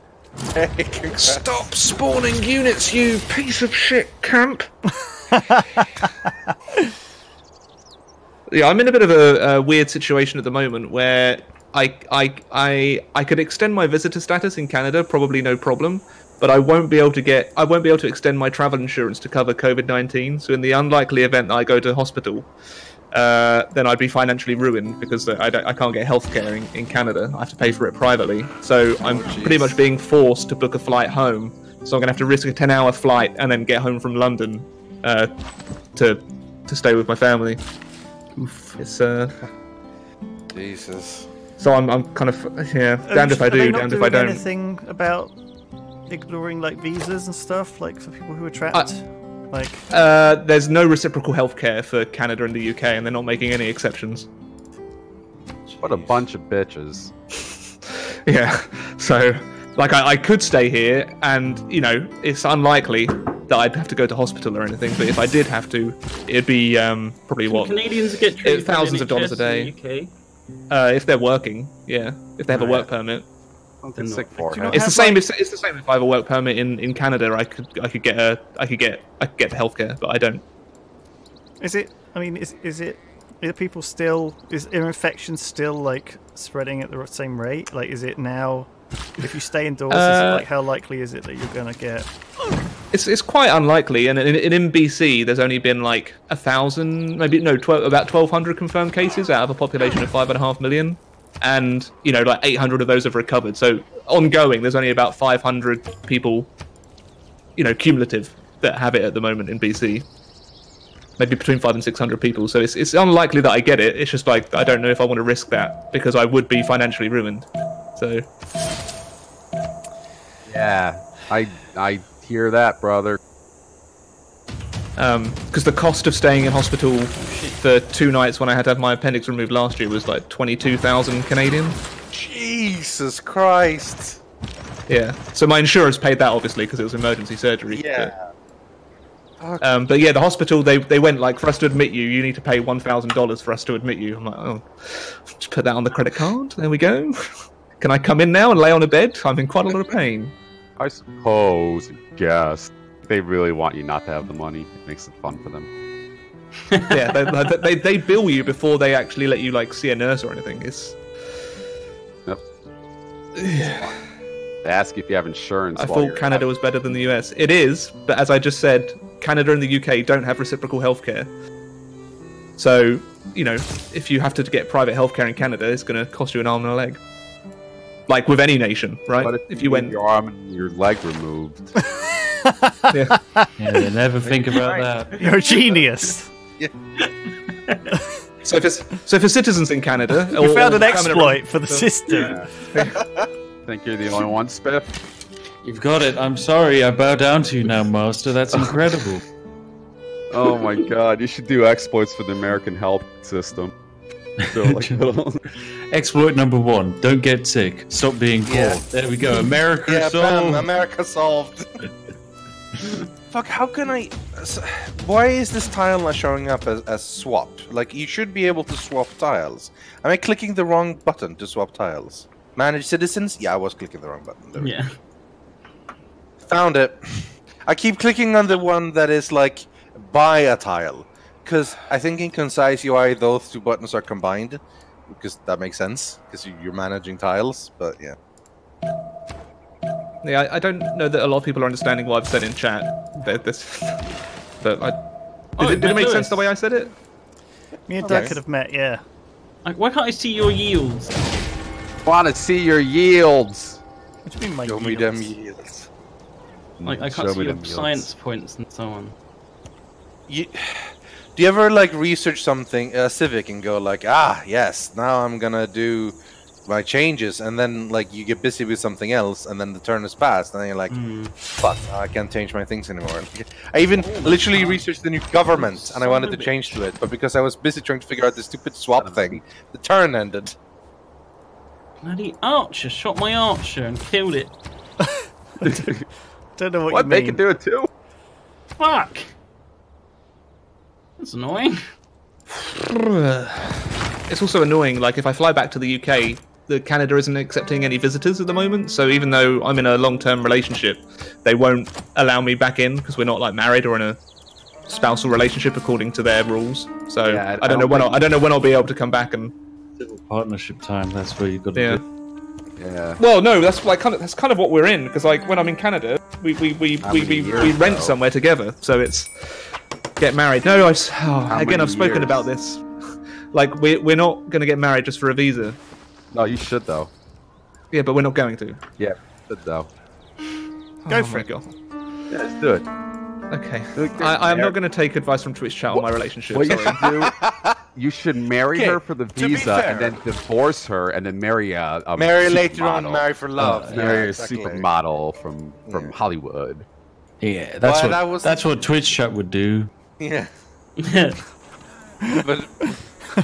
Stop spawning units, you piece of shit camp! Yeah, I'm in a bit of a, a weird situation at the moment where I, I, I, I could extend my visitor status in Canada, probably no problem, but I won't be able to get, I won't be able to extend my travel insurance to cover COVID nineteen. So in the unlikely event that I go to hospital, uh, then I'd be financially ruined because I, don't, I can't get healthcare in, in Canada. I have to pay for it privately. So I'm pretty much being forced to book a flight home. So I'm gonna have to risk a ten hour flight and then get home from London uh, to to stay with my family. It's uh, Jesus. so I'm, I'm kind of yeah, damned if I do, damned if I don't. Anything about ignoring like visas and stuff, like for people who are trapped? Like, Uh, there's no reciprocal healthcare for Canada and the UK, and they're not making any exceptions. What a bunch of bitches. Yeah, so like I, I could stay here, and you know it's unlikely that I'd have to go to hospital or anything. But if I did have to, it'd be um, probably Can what Canadians get treated thousands of dollars a day. in the uh, if they're working. Yeah, if they have a Right. work permit. Something They're sick for Do it. It's the same. like- If, it's the same if I have a work permit in, in Canada. I could I could get a I could get I could get healthcare, but I don't. is it? I mean, is is it? Are people still? Is infection still like spreading at the same rate? Like, is it now? If you stay indoors, is it, Uh, like how likely is it that you're gonna get? It's it's quite unlikely, and in, in, in BC, there's only been like a thousand, maybe no, 12, about twelve hundred confirmed cases out of a population of five and a half million, and you know, like eight hundred of those have recovered. So ongoing, there's only about five hundred people, you know, cumulative that have it at the moment in BC. Maybe between five and six hundred people. So it's it's unlikely that I get it. It's just like I don't know if I want to risk that because I would be financially ruined. So Yeah, I I hear that, brother. Because the cost of staying in hospital for two nights when I had to have my appendix removed last year was like twenty two thousand Canadian. Jesus Christ. Yeah, so my insurance paid that obviously because it was emergency surgery. Yeah. But, um, but yeah, the hospital they they went like for us to admit you, you need to pay one thousand dollars for us to admit you. I'm like, oh, just put that on the credit card. There we go. Can I come in now and lay on a bed? I'm in quite a lot of pain. I suppose, guess they really want you not to have the money. It makes it fun for them. yeah, they, they, they they bill you before they actually let you like see a nurse or anything. It's Yep. Yeah. They ask you if you have insurance. I thought Canada out. was better than the US. It is, but as I just said, Canada and the UK don't have reciprocal healthcare. So, you know, if you have to get private healthcare in Canada, it's going to cost you an arm and a leg. Like with any nation, right? But if you went, your arm and your leg removed, yeah. Yeah, never think about that. You're a genius. So for so for citizens in Canada, You or- found an exploit for the so- system. think you're the only one, Spiff. You've got it. I'm sorry. I bow down to you now, Master. That's incredible. Oh my god, you should do exploits for the American health system. So, like, Exploit number one: don't get sick. Stop being poor. Yeah. There we go. America Yeah, bam. America solved. Fuck, how can I... Why is this tile not showing up as, as swap? Like, you should be able to swap tiles. Am I clicking the wrong button to swap tiles? Manage citizens? Yeah, I was clicking the wrong button. There. Yeah. Found it. I keep clicking on the one that is like buy a tile. Because I think in Concise UI those two buttons are combined. Because that makes sense. Because you're managing tiles. But yeah. Yeah, I, I don't know that a lot of people are understanding what I've said in chat. That this, but I, did, Oh, it, did it make Lewis. sense the way I said it? Me and Okay. Could have met, yeah. Like, why can't I see your yields? Want to see your yields? What do you mean, my Show me them yields. Like, I can't see your them yields. science points and so on. You, do you ever like research something uh, civic and go like, ah, yes, now I'm gonna do my changes, and then like you get busy with something else, and then the turn is passed, and then you're like, Hmm. fuck, I can't change my things anymore. I even literally researched the new government, and I wanted to Son change to it, but because I was busy trying to figure out the stupid swap thing, the turn ended. Bloody archer shot my archer and killed it. Don't know what, What? you They mean. can do it too. Fuck! That's annoying. It's also annoying. Like if I fly back to the UK, the Canada isn't accepting any visitors at the moment. So even though I'm in a long-term relationship, they won't allow me back in because we're not like married or in a spousal relationship according to their rules. So Yeah, I- I, don't I know don't when I'll, I don't know when I'll be able to come back and Partnership time. That's where you got to yeah. do. Yeah. Well, no, that's like kind of that's kind of what we're in because like when I'm in Canada, we we we we, we, we rent though? somewhere together, so it's get married. No, I've, oh, again I've spoken years? about this. Like we're we're not going to get married just for a visa. No, you should though. Yeah, but we're not going to. Yeah, should though. Go Oh for my it. God. Yeah, let's do it. Okay, I, I am not going to take advice from Twitch chat on my relationship. What you sorry. should do? You should marry Okay, her for the visa and then divorce her and then marry a, a Marry later on, marry for love. Uh, Yeah, marry exactly. a supermodel from from Yeah. Hollywood. Yeah, that's Well, what that was- that's what Twitch chat would do. Yeah, Yeah. but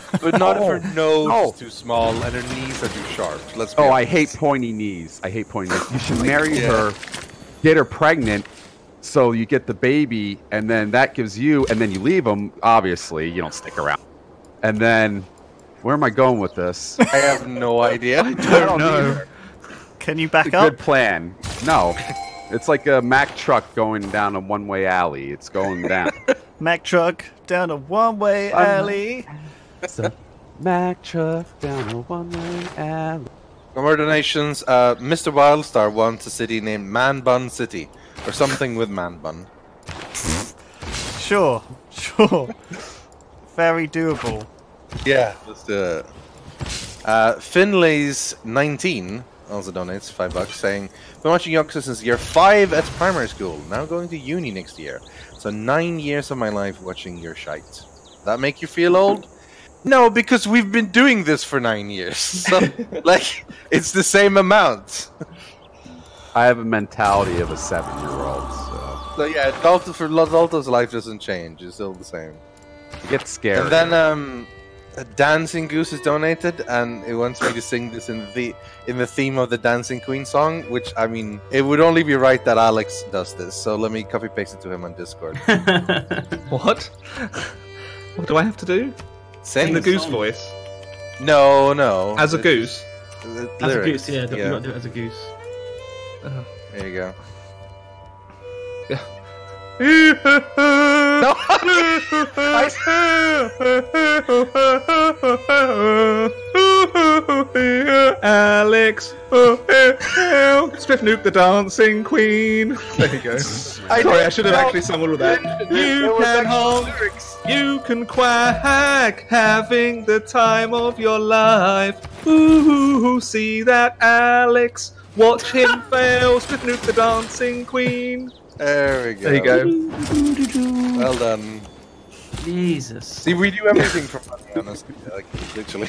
but not if her oh, nose No. is too small and her knees are too sharp. Let's. Be Oh, I hate pointy knees. I hate pointy knees. You should marry Yeah. her, get her pregnant, so you get the baby, and then that gives you, and then you leave them. Obviously, you don't stick around. And then, where am I going with this? I have no idea. I don't know. Can you It's back a up? good plan. No, it's like a Mack truck going down a one-way alley. It's going down. Mack truck down a one-way I'm- alley. Mack truck down a one-way alley. No more donations. Uh, Mr. Wildstar wants a city named Man Bun City, or something with Man Bun. Sure, sure. Very doable. Yeah, let's do it. Uh, Finlay's 19 also donates five bucks, saying, "Been watching Yogsha since year five at primary school. Now going to uni next year. So nine years of my life watching your shite. That make you feel old? No, because we've been doing this for nine years. So, like, it's the same amount. I have a mentality of a seven-year-old, so So yeah, Dalton for Dalton's life doesn't change. It's still the same. I get scared. And then um, a Dancing Goose is donated, and it wants me to sing this in the in the theme of the Dancing Queen song. Which I mean, it would only be right that Alex does this. So let me copy paste it to him on Discord. What? What do I have to do? Sing In the the goose song. voice, No, no. as a It's- goose. the As a goose, yeah. You gotta do it as a goose. Uh, there you go. Alex, oh, oh, oh, Spiff Nuke the dancing queen. There you go. Sorry, I should have actually sung all of that. You can honk, you can quack, having the time of your life. Ooh, see that Alex, watch him fail. Spiff Nuke the dancing queen. There we go. There you go. Well done. Jesus. See, we do everything for money, honestly. Like, literally.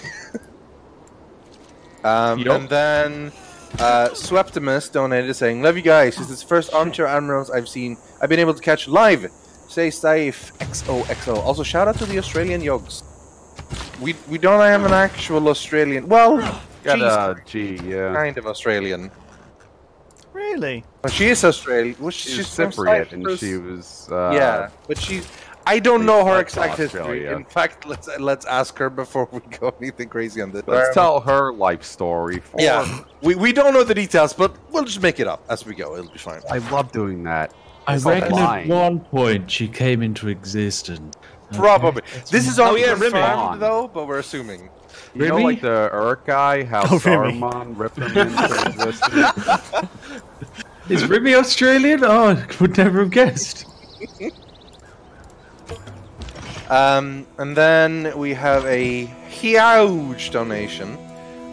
um, Yup. and then uh, Sweptimus donated saying, Love you guys. This is the first Armchair Admirals I've seen. I've been able to catch live. Stay safe. XOXO. Also, shout out to the Australian Yogs. We, we don't have an actual Australian. Well, got she's a G, yeah. kind of Australian. Really? Well, she is Australian. Well, She's she's Cypriot, and she was. Uh, yeah, but she's. I don't know her That's exact history. In fact, let's let's ask her before we go anything crazy on this. Let's tell her life story. For Yeah, we, we don't know the details, but we'll just make it up as we go. It'll be fine. I love doing that. I It's like reckon at one point she came into existence. Probably. This is Oh, on yeah, Remy. confirmed though, but we're assuming. You know, Remy? like the Urk guy, how Oh, Remy. Saruman ripped him into existence. Is Remy Australian? Oh, I would never have guessed. Um, and then we have a huge donation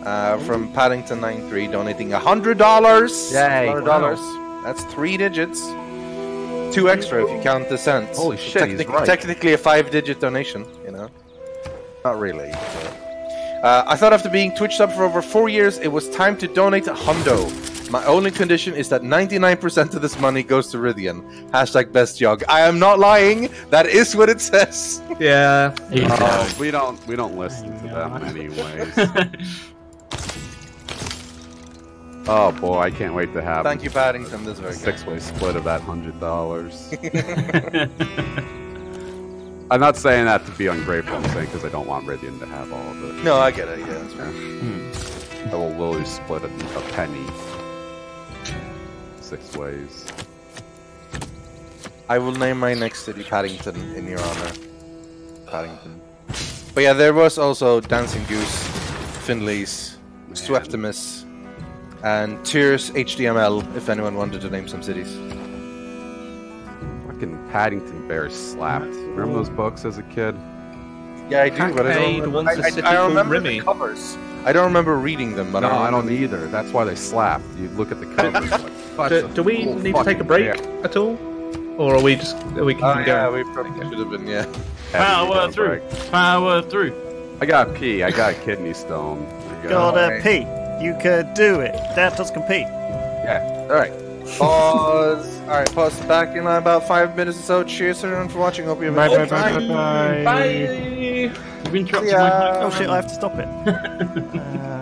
uh, from Paddington93 donating hundred dollars. Yay, Hundred dollars. That's three digits. Two extra if you count the cents. Holy So shit, he's technic- right. Technically a five-digit donation. You know, not really. but- Uh, I thought after being Twitch sub for over four years, it was time to donate a hundo. My only condition is that 99% of this money goes to Rythian. Hashtag best jog. I am not lying. That is what it says. Yeah. Oh, we don't we don't listen to them anyways. oh boy, I can't wait to have Thank you, Paddington. This is very a good. six-way split of that hundred dollars. I'm not saying that to be ungrateful. I'm saying because I don't want Rythian to have all of it. No, I get it. Yeah, that's fair. Hmm. I will literally split a, a penny six ways. I will name my next city Paddington in your honor. Paddington. But yeah, there was also Dancing Goose, Finley's, Sweptimus, and Tears HTML. If anyone wanted to name some cities. Fucking Paddington Bear slapped. Remember those books as a kid? Yeah, I do, but I don't. wants a Remember, I, I, I remember the covers. I don't remember reading them. But No, I remember don't either. That's why they slapped. You look at the covers. like, Do, do we cool need to take a break bear." at all, or are we just are we oh, keeping Oh yeah, we probably should have been. Yeah. Power Having a through. break. Power through. I got pee. I got a kidney stone. I got- Gotta pee. You could do it. Dad does compete. Yeah. All right. Pause. All right. Pause. Back in line about five minutes or so. Cheers, everyone, for watching. Hope you have a Bye, good bye, time. bye, bye. Bye. You've interrupted See my Oh shit! I have to stop it. Uh,